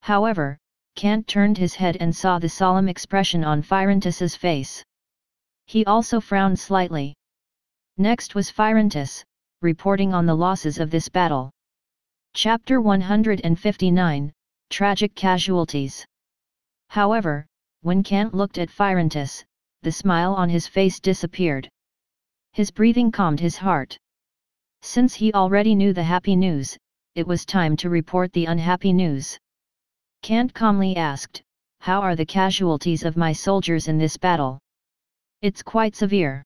However, Kant turned his head and saw the solemn expression on Phyrontis's face. He also frowned slightly. Next was Phyrontis, reporting on the losses of this battle. Chapter 159, Tragic Casualties However, when Kant looked at Phyrontis, the smile on his face disappeared. His breathing calmed his heart. Since he already knew the happy news, it was time to report the unhappy news. Kant calmly asked, How are the casualties of my soldiers in this battle? It's quite severe.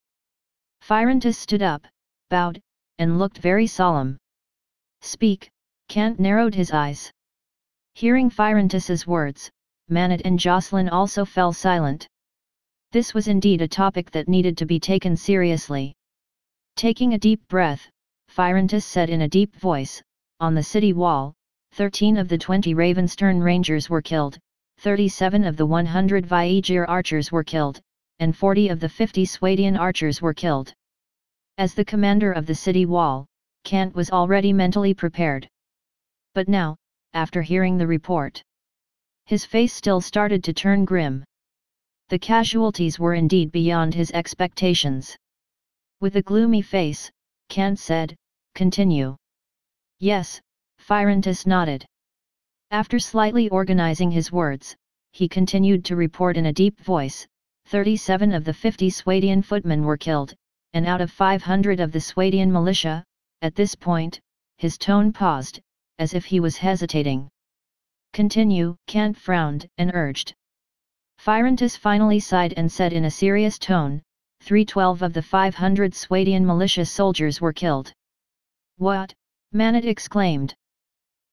Phyrontis stood up, bowed, and looked very solemn. Speak, Kant narrowed his eyes. Hearing Phyrontis's words, Manide and Jocelyn also fell silent. This was indeed a topic that needed to be taken seriously. Taking a deep breath, Phyrontis said in a deep voice, On the city wall, 13 of the 20 Ravenstern Rangers were killed, 37 of the 100 Viegir archers were killed, and 40 of the 50 Swadian archers were killed. As the commander of the city wall, Kant was already mentally prepared. But now, after hearing the report, his face still started to turn grim. The casualties were indeed beyond his expectations. With a gloomy face, Kant said, Continue. Yes, Phyrontis nodded. After slightly organizing his words, he continued to report in a deep voice, 37 of the 50 Swadian footmen were killed, and out of 500 of the Swadian militia, at this point, his tone paused, as if he was hesitating. Continue, Kant frowned, and urged. Phyrontis finally sighed and said in a serious tone, 312 of the 500 Swadian militia soldiers were killed. What? Manide exclaimed.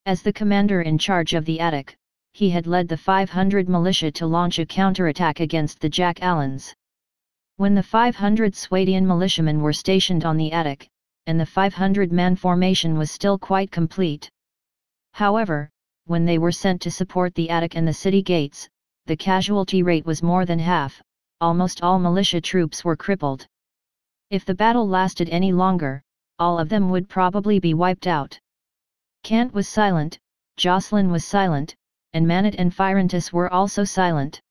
As the commander in charge of the Attic, he had led the 500 militia to launch a counterattack against the jackalans. When the 500 Swadian militiamen were stationed on the Attic, and the 500-man formation was still quite complete. However, when they were sent to support the Attic and the city gates, the casualty rate was more than half, almost all militia troops were crippled. If the battle lasted any longer, all of them would probably be wiped out. Kant was silent, Jocelyn was silent, and Manide and Phyrontis were also silent.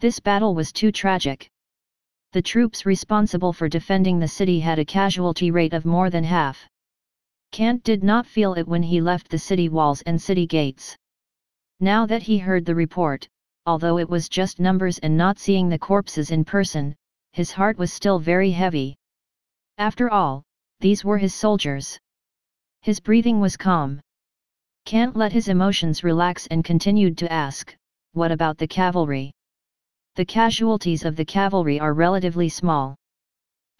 This battle was too tragic. The troops responsible for defending the city had a casualty rate of more than half. Kant did not feel it when he left the city walls and city gates. Now that he heard the report, although it was just numbers and not seeing the corpses in person, his heart was still very heavy. After all, these were his soldiers. His breathing was calm. Kant let his emotions relax and continued to ask, what about the cavalry? The casualties of the cavalry are relatively small.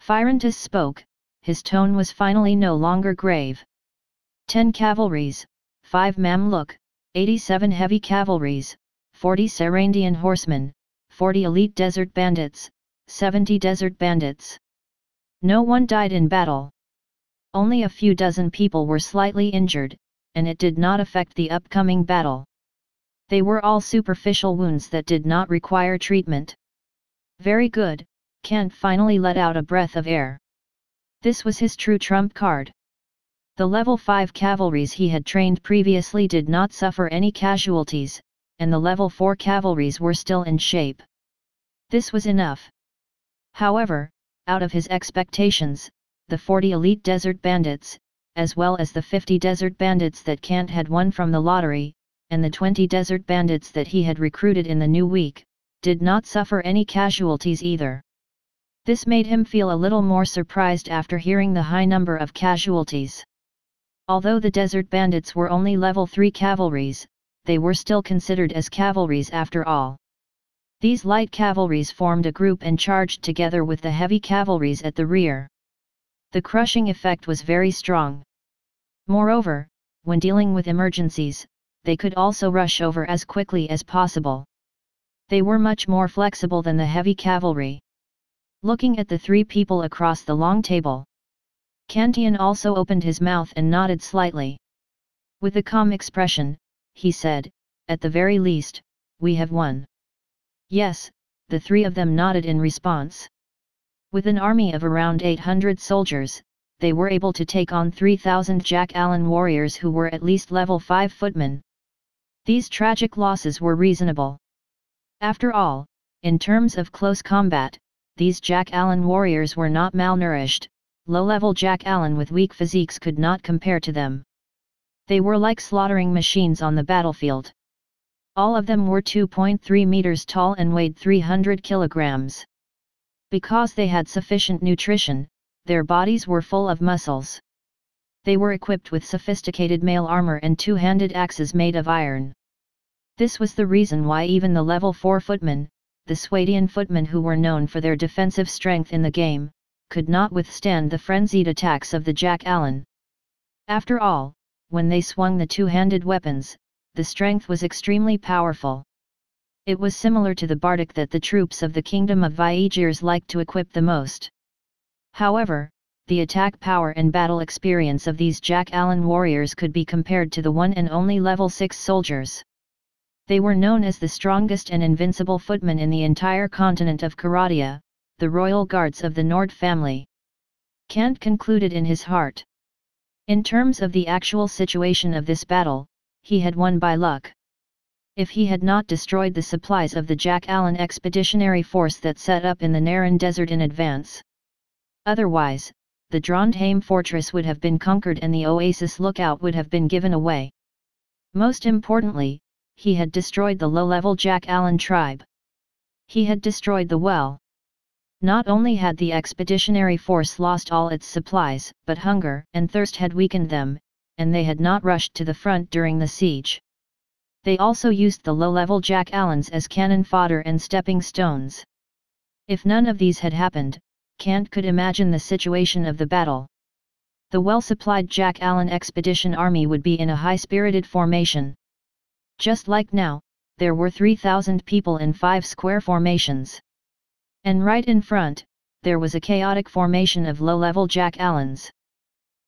Phyrontis spoke, his tone was finally no longer grave. Ten cavalries, five Mamluk, 87 heavy cavalries, 40 Sarandian horsemen, 40 elite desert bandits, 70 desert bandits. No one died in battle. Only a few dozen people were slightly injured, and it did not affect the upcoming battle. They were all superficial wounds that did not require treatment. Very good, Kant finally let out a breath of air. This was his true trump card. The level 5 cavalries he had trained previously did not suffer any casualties, and the level 4 cavalries were still in shape. This was enough. However, out of his expectations, the 40 elite desert bandits, as well as the 50 desert bandits that Kant had won from the lottery, and the 20 desert bandits that he had recruited in the new week, did not suffer any casualties either. This made him feel a little more surprised after hearing the high number of casualties. Although the desert bandits were only level 3 cavalries, they were still considered as cavalries after all. These light cavalries formed a group and charged together with the heavy cavalries at the rear the crushing effect was very strong. Moreover, when dealing with emergencies, they could also rush over as quickly as possible. They were much more flexible than the heavy cavalry. Looking at the three people across the long table, Kantian also opened his mouth and nodded slightly. With a calm expression, he said, At the very least, we have won. Yes, the three of them nodded in response. With an army of around 800 soldiers, they were able to take on 3,000 jackalan warriors who were at least level 5 footmen. These tragic losses were reasonable. After all, in terms of close combat, these jackalan warriors were not malnourished, low-level jackalan with weak physiques could not compare to them. They were like slaughtering machines on the battlefield. All of them were 2.3 meters tall and weighed 300 kilograms. Because they had sufficient nutrition, their bodies were full of muscles. They were equipped with sophisticated mail armor and two-handed axes made of iron. This was the reason why even the level 4 footmen, the Swadian footmen who were known for their defensive strength in the game, could not withstand the frenzied attacks of the jackalan. After all, when they swung the two-handed weapons, the strength was extremely powerful. It was similar to the bardiche that the troops of the kingdom of Vaigirs liked to equip the most. However, the attack power and battle experience of these jackalan warriors could be compared to the one and only level 6 soldiers. They were known as the strongest and invincible footmen in the entire continent of Karadia, the royal guards of the Nord family. Kant concluded in his heart. In terms of the actual situation of this battle, he had won by luck. If he had not destroyed the supplies of the Jack Allen expeditionary force that set up in the Naran Desert in advance. Otherwise, the Drontheim fortress would have been conquered and the Oasis lookout would have been given away. Most importantly, he had destroyed the low-level jackalan tribe. He had destroyed the well. Not only had the expeditionary force lost all its supplies, but hunger and thirst had weakened them, and they had not rushed to the front during the siege. They also used the low-level jackalans as cannon fodder and stepping stones. If none of these had happened, Kant could imagine the situation of the battle. The well-supplied jackalan expedition army would be in a high-spirited formation. Just like now, there were 3,000 people in five square formations. And right in front, there was a chaotic formation of low-level jackalans.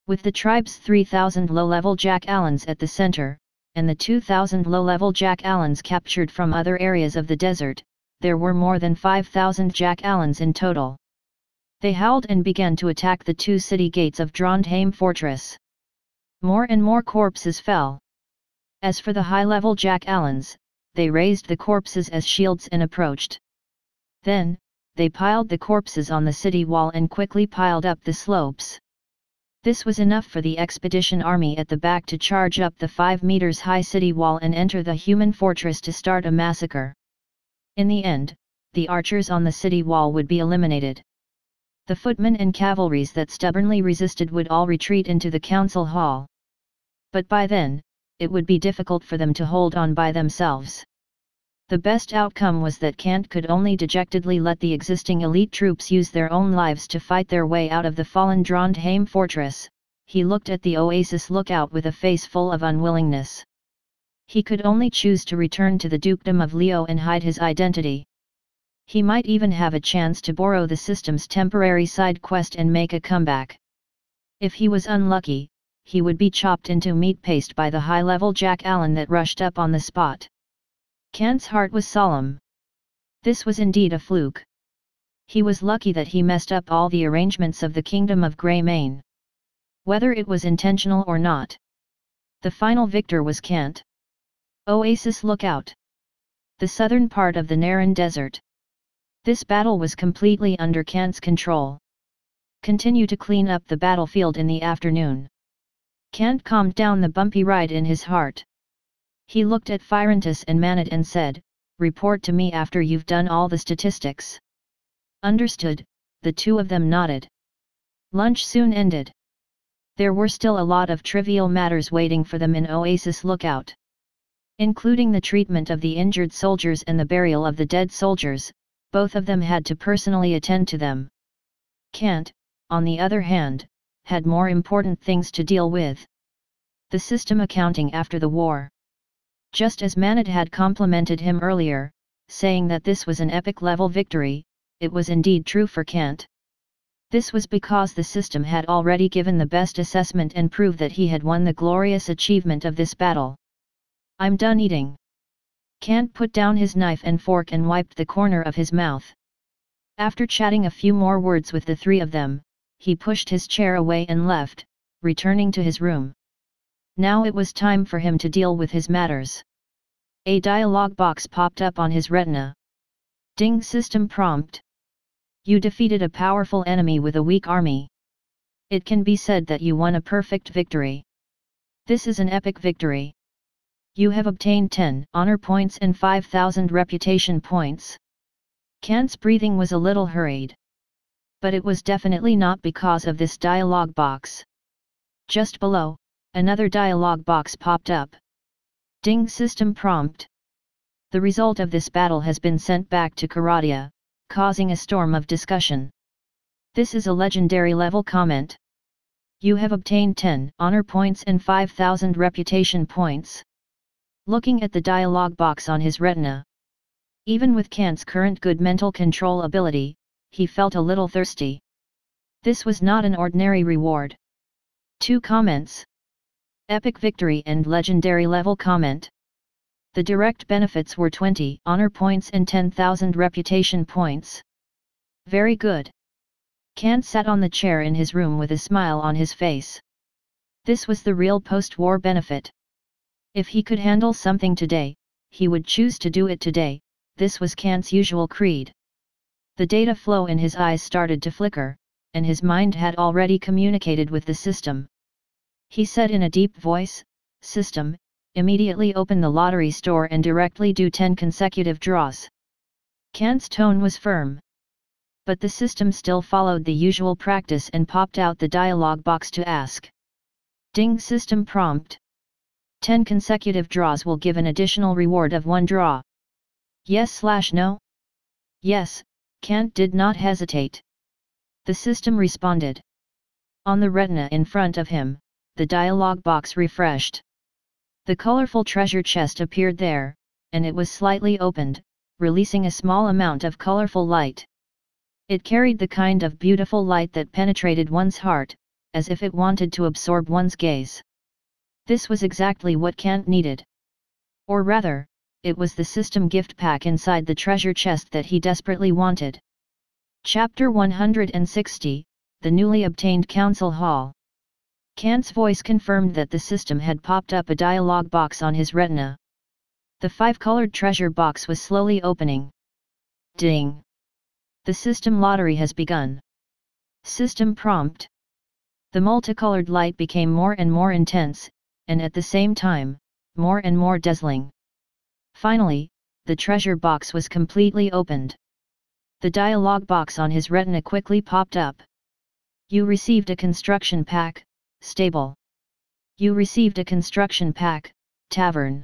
With the tribe's 3,000 low-level jackalans at the center, and the 2,000 low-level jackalans captured from other areas of the desert, there were more than 5,000 jackalans in total. They howled and began to attack the two city gates of Drontheim fortress. More and more corpses fell. As for the high-level jackalans, they raised the corpses as shields and approached. Then, they piled the corpses on the city wall and quickly piled up the slopes. This was enough for the expedition army at the back to charge up the 5 meters high city wall and enter the human fortress to start a massacre. In the end, the archers on the city wall would be eliminated. The footmen and cavalries that stubbornly resisted would all retreat into the council hall. But by then, it would be difficult for them to hold on by themselves. The best outcome was that Kant could only dejectedly let the existing elite troops use their own lives to fight their way out of the fallen Drontheim fortress, he looked at the oasis lookout with a face full of unwillingness. He could only choose to return to the dukedom of Leo and hide his identity. He might even have a chance to borrow the system's temporary side quest and make a comeback. If he was unlucky, he would be chopped into meat paste by the high-level jackalan that rushed up on the spot. Kant's heart was solemn. This was indeed a fluke. He was lucky that he messed up all the arrangements of the kingdom of Greymane. Whether it was intentional or not. The final victor was Kant. Oasis Lookout. The southern part of the Naran Desert. This battle was completely under Kant's control. Continue to clean up the battlefield in the afternoon. Kant calmed down the bumpy ride in his heart. He looked at Phyrontis and Manide and said, Report to me after you've done all the statistics. Understood, the two of them nodded. Lunch soon ended. There were still a lot of trivial matters waiting for them in Oasis Lookout. Including the treatment of the injured soldiers and the burial of the dead soldiers, both of them had to personally attend to them. Kant, on the other hand, had more important things to deal with. The system accounting after the war. Just as Manide had complimented him earlier, saying that this was an epic-level victory, it was indeed true for Kant. This was because the system had already given the best assessment and proved that he had won the glorious achievement of this battle. I'm done eating. Kant put down his knife and fork and wiped the corner of his mouth. After chatting a few more words with the three of them, he pushed his chair away and left, returning to his room. Now it was time for him to deal with his matters. A dialog box popped up on his retina. Ding system prompt. You defeated a powerful enemy with a weak army. It can be said that you won a perfect victory. This is an epic victory. You have obtained 10 honor points and 5000 reputation points. Kant's breathing was a little hurried. But it was definitely not because of this dialog box. Just below, another dialog box popped up. Ding system prompt. The result of this battle has been sent back to Karadia, causing a storm of discussion. This is a legendary level comment. You have obtained 10 honor points and 5000 reputation points. Looking at the dialog box on his retina. Even with Kant's current good mental control ability, he felt a little thirsty. This was not an ordinary reward. Two comments. Epic victory and legendary level comment. The direct benefits were 20 honor points and 10,000 reputation points. Very good. Kant sat on the chair in his room with a smile on his face. This was the real post-war benefit. If he could handle something today, he would choose to do it today, this was Kant's usual creed. The data flow in his eyes started to flicker, and his mind had already communicated with the system. He said in a deep voice, System, immediately open the lottery store and directly do 10 consecutive draws. Kant's tone was firm. But the system still followed the usual practice and popped out the dialog box to ask. Ding system prompt. 10 consecutive draws will give an additional reward of 1 draw. Yes slash no? Yes, Kant did not hesitate. The system responded. On the retina in front of him, the dialog box refreshed. The colorful treasure chest appeared there, and it was slightly opened, releasing a small amount of colorful light. It carried the kind of beautiful light that penetrated one's heart, as if it wanted to absorb one's gaze. This was exactly what Kant needed. Or rather, it was the system gift pack inside the treasure chest that he desperately wanted. Chapter 160 The newly obtained Council Hall Kant's voice confirmed that the system had popped up a dialog box on his retina. The five-colored treasure box was slowly opening. Ding! The system lottery has begun. System prompt. The multicolored light became more and more intense, and at the same time, more and more dazzling. Finally, the treasure box was completely opened. The dialog box on his retina quickly popped up. You received a construction pack, stable. You received a construction pack, tavern.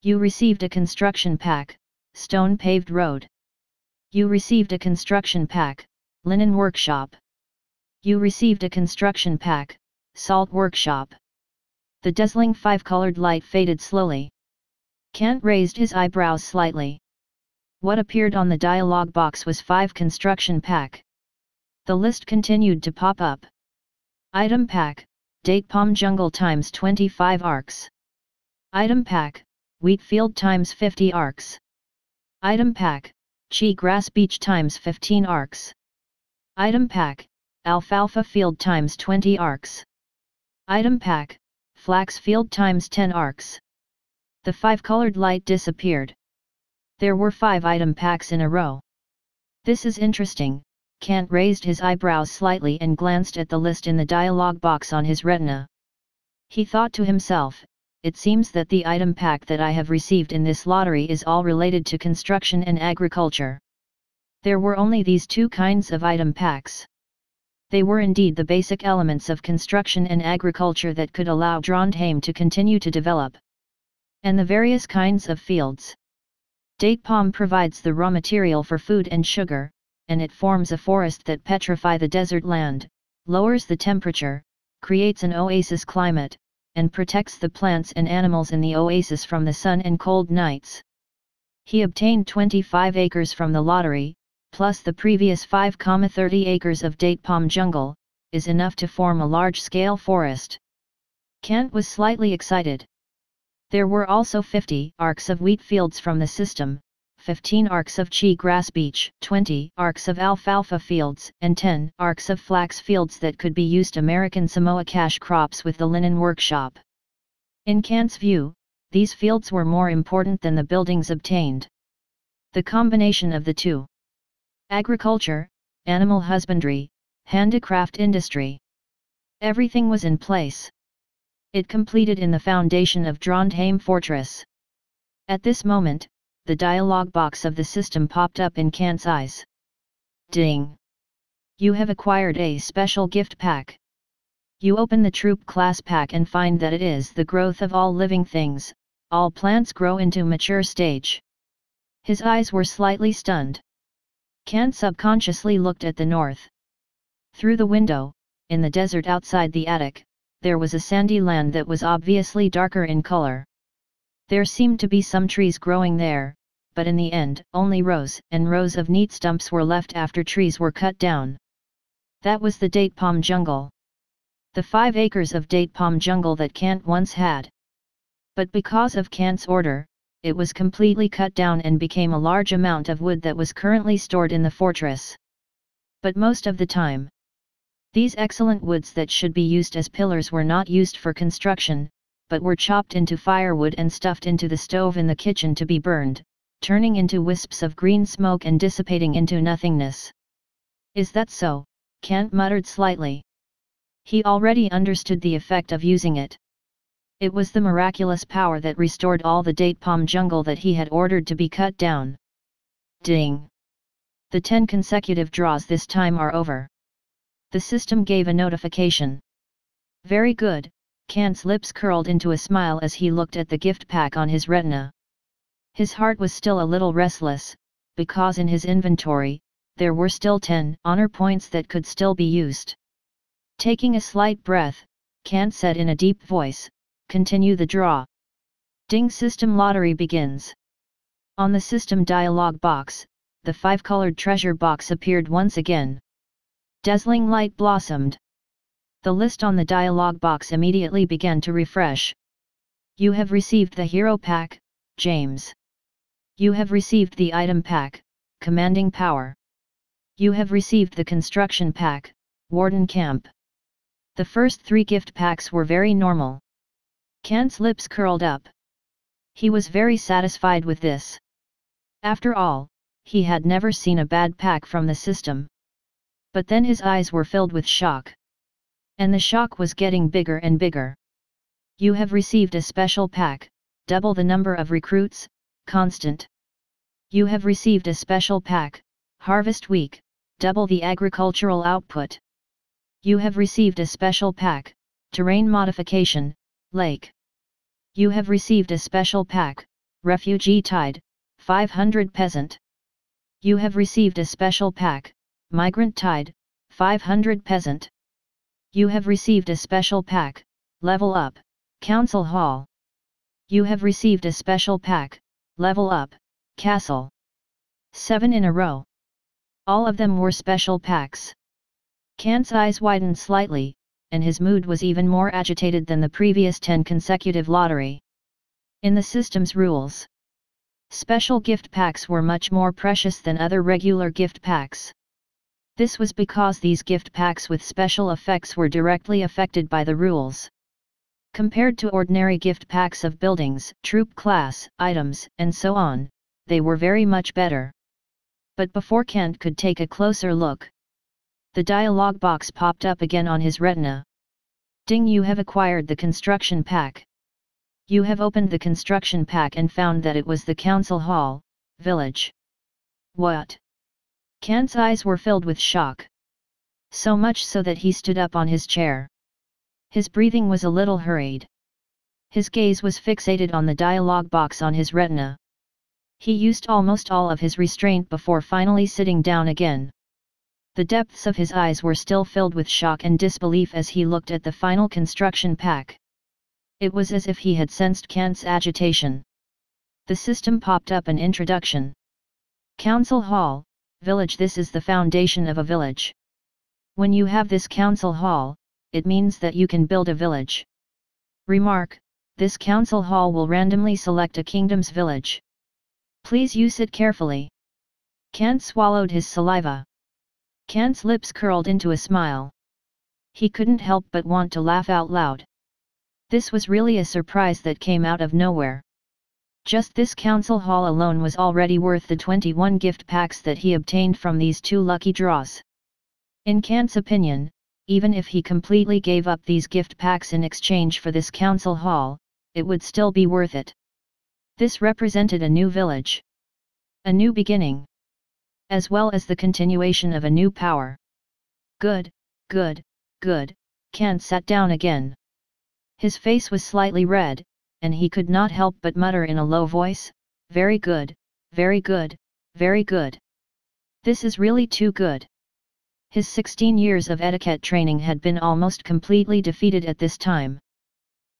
You received a construction pack, stone paved road. You received a construction pack, linen workshop. You received a construction pack, salt workshop. The dazzling five-colored light faded slowly. Kant raised his eyebrows slightly. What appeared on the dialog box was five construction pack. The list continued to pop up. Item pack, date palm jungle times 25 arcs. Item pack, wheat field times 50 arcs. Item pack, chi grass beach times 15 arcs. Item pack, alfalfa field times 20 arcs. Item pack, flax field times 10 arcs. The five-colored light disappeared. There were five item packs in a row. This is interesting, Kant raised his eyebrows slightly and glanced at the list in the dialog box on his retina. He thought to himself, it seems that the item pack that I have received in this lottery is all related to construction and agriculture. There were only these two kinds of item packs. They were indeed the basic elements of construction and agriculture that could allow Drontheim to continue to develop. And the various kinds of fields. Date palm provides the raw material for food and sugar, and it forms a forest that petrify the desert land, lowers the temperature, creates an oasis climate, and protects the plants and animals in the oasis from the sun and cold nights. He obtained 25 acres from the lottery, plus the previous 5,30 acres of date palm jungle, is enough to form a large-scale forest. Kant was slightly excited. There were also 50 arcs of wheat fields from the system, 15 arcs of chi grass beach, 20 arcs of alfalfa fields, and 10 arcs of flax fields that could be used American Samoa cash crops with the linen workshop. In Kant's view, these fields were more important than the buildings obtained. The combination of the two agriculture, animal husbandry, handicraft industry. Everything was in place. It completed in the foundation of Drontheim fortress. At this moment, the dialog box of the system popped up in Kant's eyes. Ding! You have acquired a special gift pack. You open the troop class pack and find that it is the growth of all living things, all plants grow into mature stage. His eyes were slightly stunned. Kant subconsciously looked at the north. Through the window, in the desert outside the attic, there was a sandy land that was obviously darker in color. There seemed to be some trees growing there, but in the end, only rows and rows of neat stumps were left after trees were cut down. That was the date palm jungle. The five acres of date palm jungle that Kant once had. But because of Kant's order, it was completely cut down and became a large amount of wood that was currently stored in the fortress. But most of the time, these excellent woods that should be used as pillars were not used for construction, but were chopped into firewood and stuffed into the stove in the kitchen to be burned, turning into wisps of green smoke and dissipating into nothingness. Is that so? Kant muttered slightly. He already understood the effect of using it. It was the miraculous power that restored all the date palm jungle that he had ordered to be cut down. Ding! The ten consecutive draws this time are over. The system gave a notification. Very good, Kant's lips curled into a smile as he looked at the gift pack on his retina. His heart was still a little restless, because in his inventory, there were still 10 honor points that could still be used. Taking a slight breath, Kant said in a deep voice, Continue the draw. Ding System Lottery begins. On the system dialog box, the five-colored treasure box appeared once again. Dazzling light blossomed. The list on the dialog box immediately began to refresh. You have received the Hero Pack, James. You have received the Item Pack, Commanding Power. You have received the Construction Pack, Warden Camp. The first three gift packs were very normal. Kant's lips curled up. He was very satisfied with this. After all, he had never seen a bad pack from the system. But then his eyes were filled with shock. And the shock was getting bigger and bigger. You have received a special pack, double the number of recruits, constant. You have received a special pack, Harvest Week, double the agricultural output. You have received a special pack, Terrain Modification, Lake. You have received a special pack, Refugee Tide, 500 Peasant. You have received a special pack, Migrant Tide, 500 Peasant. You have received a special pack, Level Up, Council Hall. You have received a special pack, Level Up, Castle. 7 in a row. All of them were special packs. Kant's eyes widened slightly, and his mood was even more agitated than the previous 10 consecutive lottery. In the system's rules, special gift packs were much more precious than other regular gift packs. This was because these gift packs with special effects were directly affected by the rules. Compared to ordinary gift packs of buildings, troop class, items, and so on, they were very much better. But before Kant could take a closer look, the dialog box popped up again on his retina. Ding you have acquired the construction pack. You have opened the construction pack and found that it was the council hall, village. What? Kant's eyes were filled with shock. So much so that he stood up on his chair. His breathing was a little hurried. His gaze was fixated on the dialog box on his retina. He used almost all of his restraint before finally sitting down again. The depths of his eyes were still filled with shock and disbelief as he looked at the final construction pack. It was as if he had sensed Kant's agitation. The system popped up an introduction. Council Hall, Village This is the foundation of a village. When you have this council hall, it means that you can build a village. Remark, this council hall will randomly select a kingdom's village. Please use it carefully. Kant swallowed his saliva. Kant's lips curled into a smile. He couldn't help but want to laugh out loud. This was really a surprise that came out of nowhere. Just this council hall alone was already worth the 21 gift packs that he obtained from these two lucky draws. In Kant's opinion, even if he completely gave up these gift packs in exchange for this council hall, it would still be worth it. This represented a new village. A new beginning as well as the continuation of a new power. Good, good, good, Kant sat down again. His face was slightly red, and he could not help but mutter in a low voice, Very good, very good, very good. This is really too good. His 16 years of etiquette training had been almost completely defeated at this time.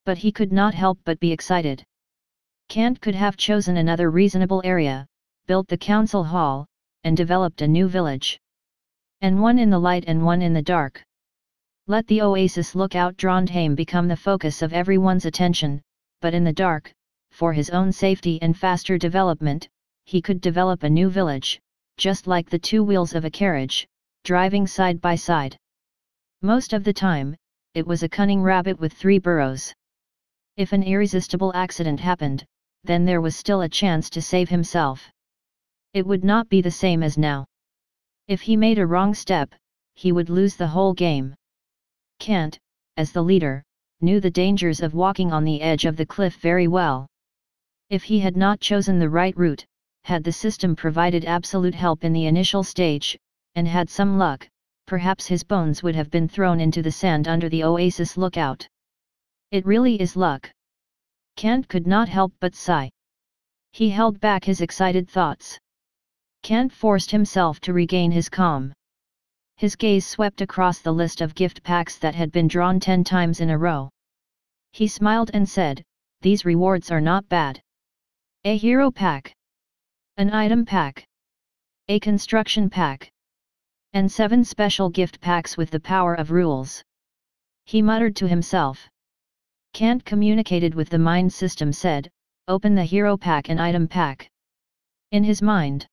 But he could not help but be excited. Kant could have chosen another reasonable area, built the council hall, and developed a new village. And one in the light and one in the dark. Let the oasis lookout Drontheim become the focus of everyone's attention, but in the dark, for his own safety and faster development, he could develop a new village, just like the two wheels of a carriage, driving side by side. Most of the time, it was a cunning rabbit with three burrows. If an irresistible accident happened, then there was still a chance to save himself. It would not be the same as now. If he made a wrong step, he would lose the whole game. Kant, as the leader, knew the dangers of walking on the edge of the cliff very well. If he had not chosen the right route, had the system provided absolute help in the initial stage, and had some luck, perhaps his bones would have been thrown into the sand under the oasis lookout. It really is luck. Kant could not help but sigh. He held back his excited thoughts. Kant forced himself to regain his calm. His gaze swept across the list of gift packs that had been drawn ten times in a row. He smiled and said, These rewards are not bad. A hero pack. An item pack. A construction pack and seven special gift packs with the power of rules. He muttered to himself. Kant communicated with the mind system said, open the hero pack and item pack. In his mind.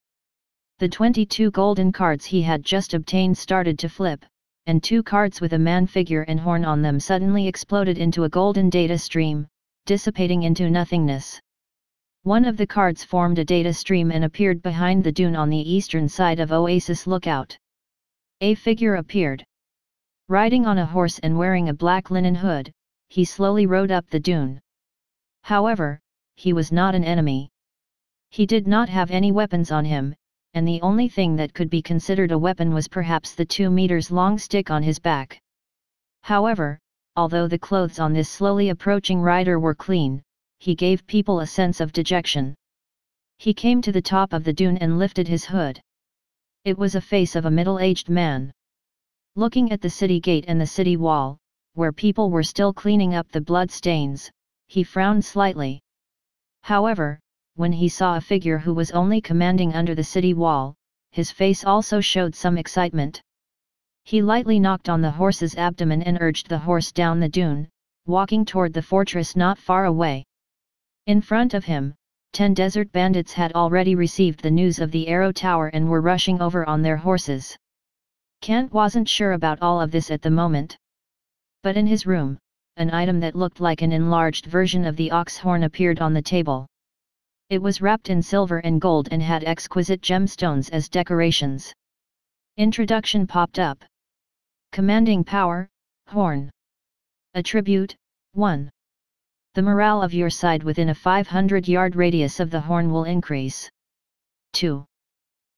The 22 golden cards he had just obtained started to flip, and two cards with a man figure and horn on them suddenly exploded into a golden data stream, dissipating into nothingness. One of the cards formed a data stream and appeared behind the dune on the eastern side of Oasis Lookout. A figure appeared. Riding on a horse and wearing a black linen hood, he slowly rode up the dune. However, he was not an enemy. He did not have any weapons on him, and the only thing that could be considered a weapon was perhaps the two meters long stick on his back. However, although the clothes on this slowly approaching rider were clean, he gave people a sense of dejection. He came to the top of the dune and lifted his hood. It was a face of a middle-aged man. Looking at the city gate and the city wall, where people were still cleaning up the blood stains, he frowned slightly. However, when he saw a figure who was only commanding under the city wall, his face also showed some excitement. He lightly knocked on the horse's abdomen and urged the horse down the dune, walking toward the fortress not far away. In front of him, ten desert bandits had already received the news of the Arrow Tower and were rushing over on their horses. Kant wasn't sure about all of this at the moment. But in his room, an item that looked like an enlarged version of the ox horn appeared on the table. It was wrapped in silver and gold and had exquisite gemstones as decorations. Introduction popped up. Commanding Power, Horn. Attribute, 1. The morale of your side within a 500 yard radius of the horn will increase. 2.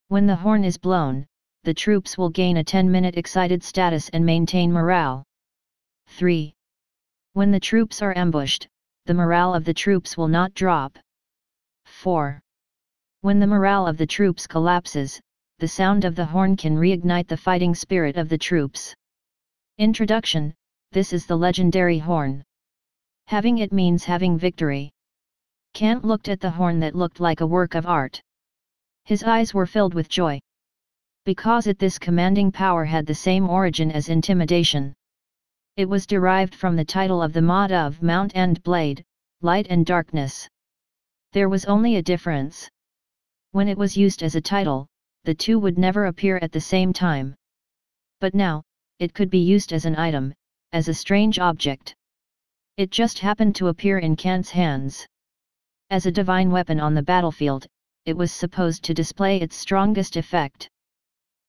When the horn is blown, the troops will gain a 10 minute excited status and maintain morale. 3. When the troops are ambushed, the morale of the troops will not drop. 4. When the morale of the troops collapses, the sound of the horn can reignite the fighting spirit of the troops. Introduction This is the legendary horn. Having it means having victory. Kant looked at the horn that looked like a work of art. His eyes were filled with joy. Because it this commanding power had the same origin as intimidation. It was derived from the title of the mod of Mount and Blade, Light and Darkness. There was only a difference. When it was used as a title, the two would never appear at the same time. But now, it could be used as an item, as a strange object. It just happened to appear in Kant's hands. As a divine weapon on the battlefield, it was supposed to display its strongest effect.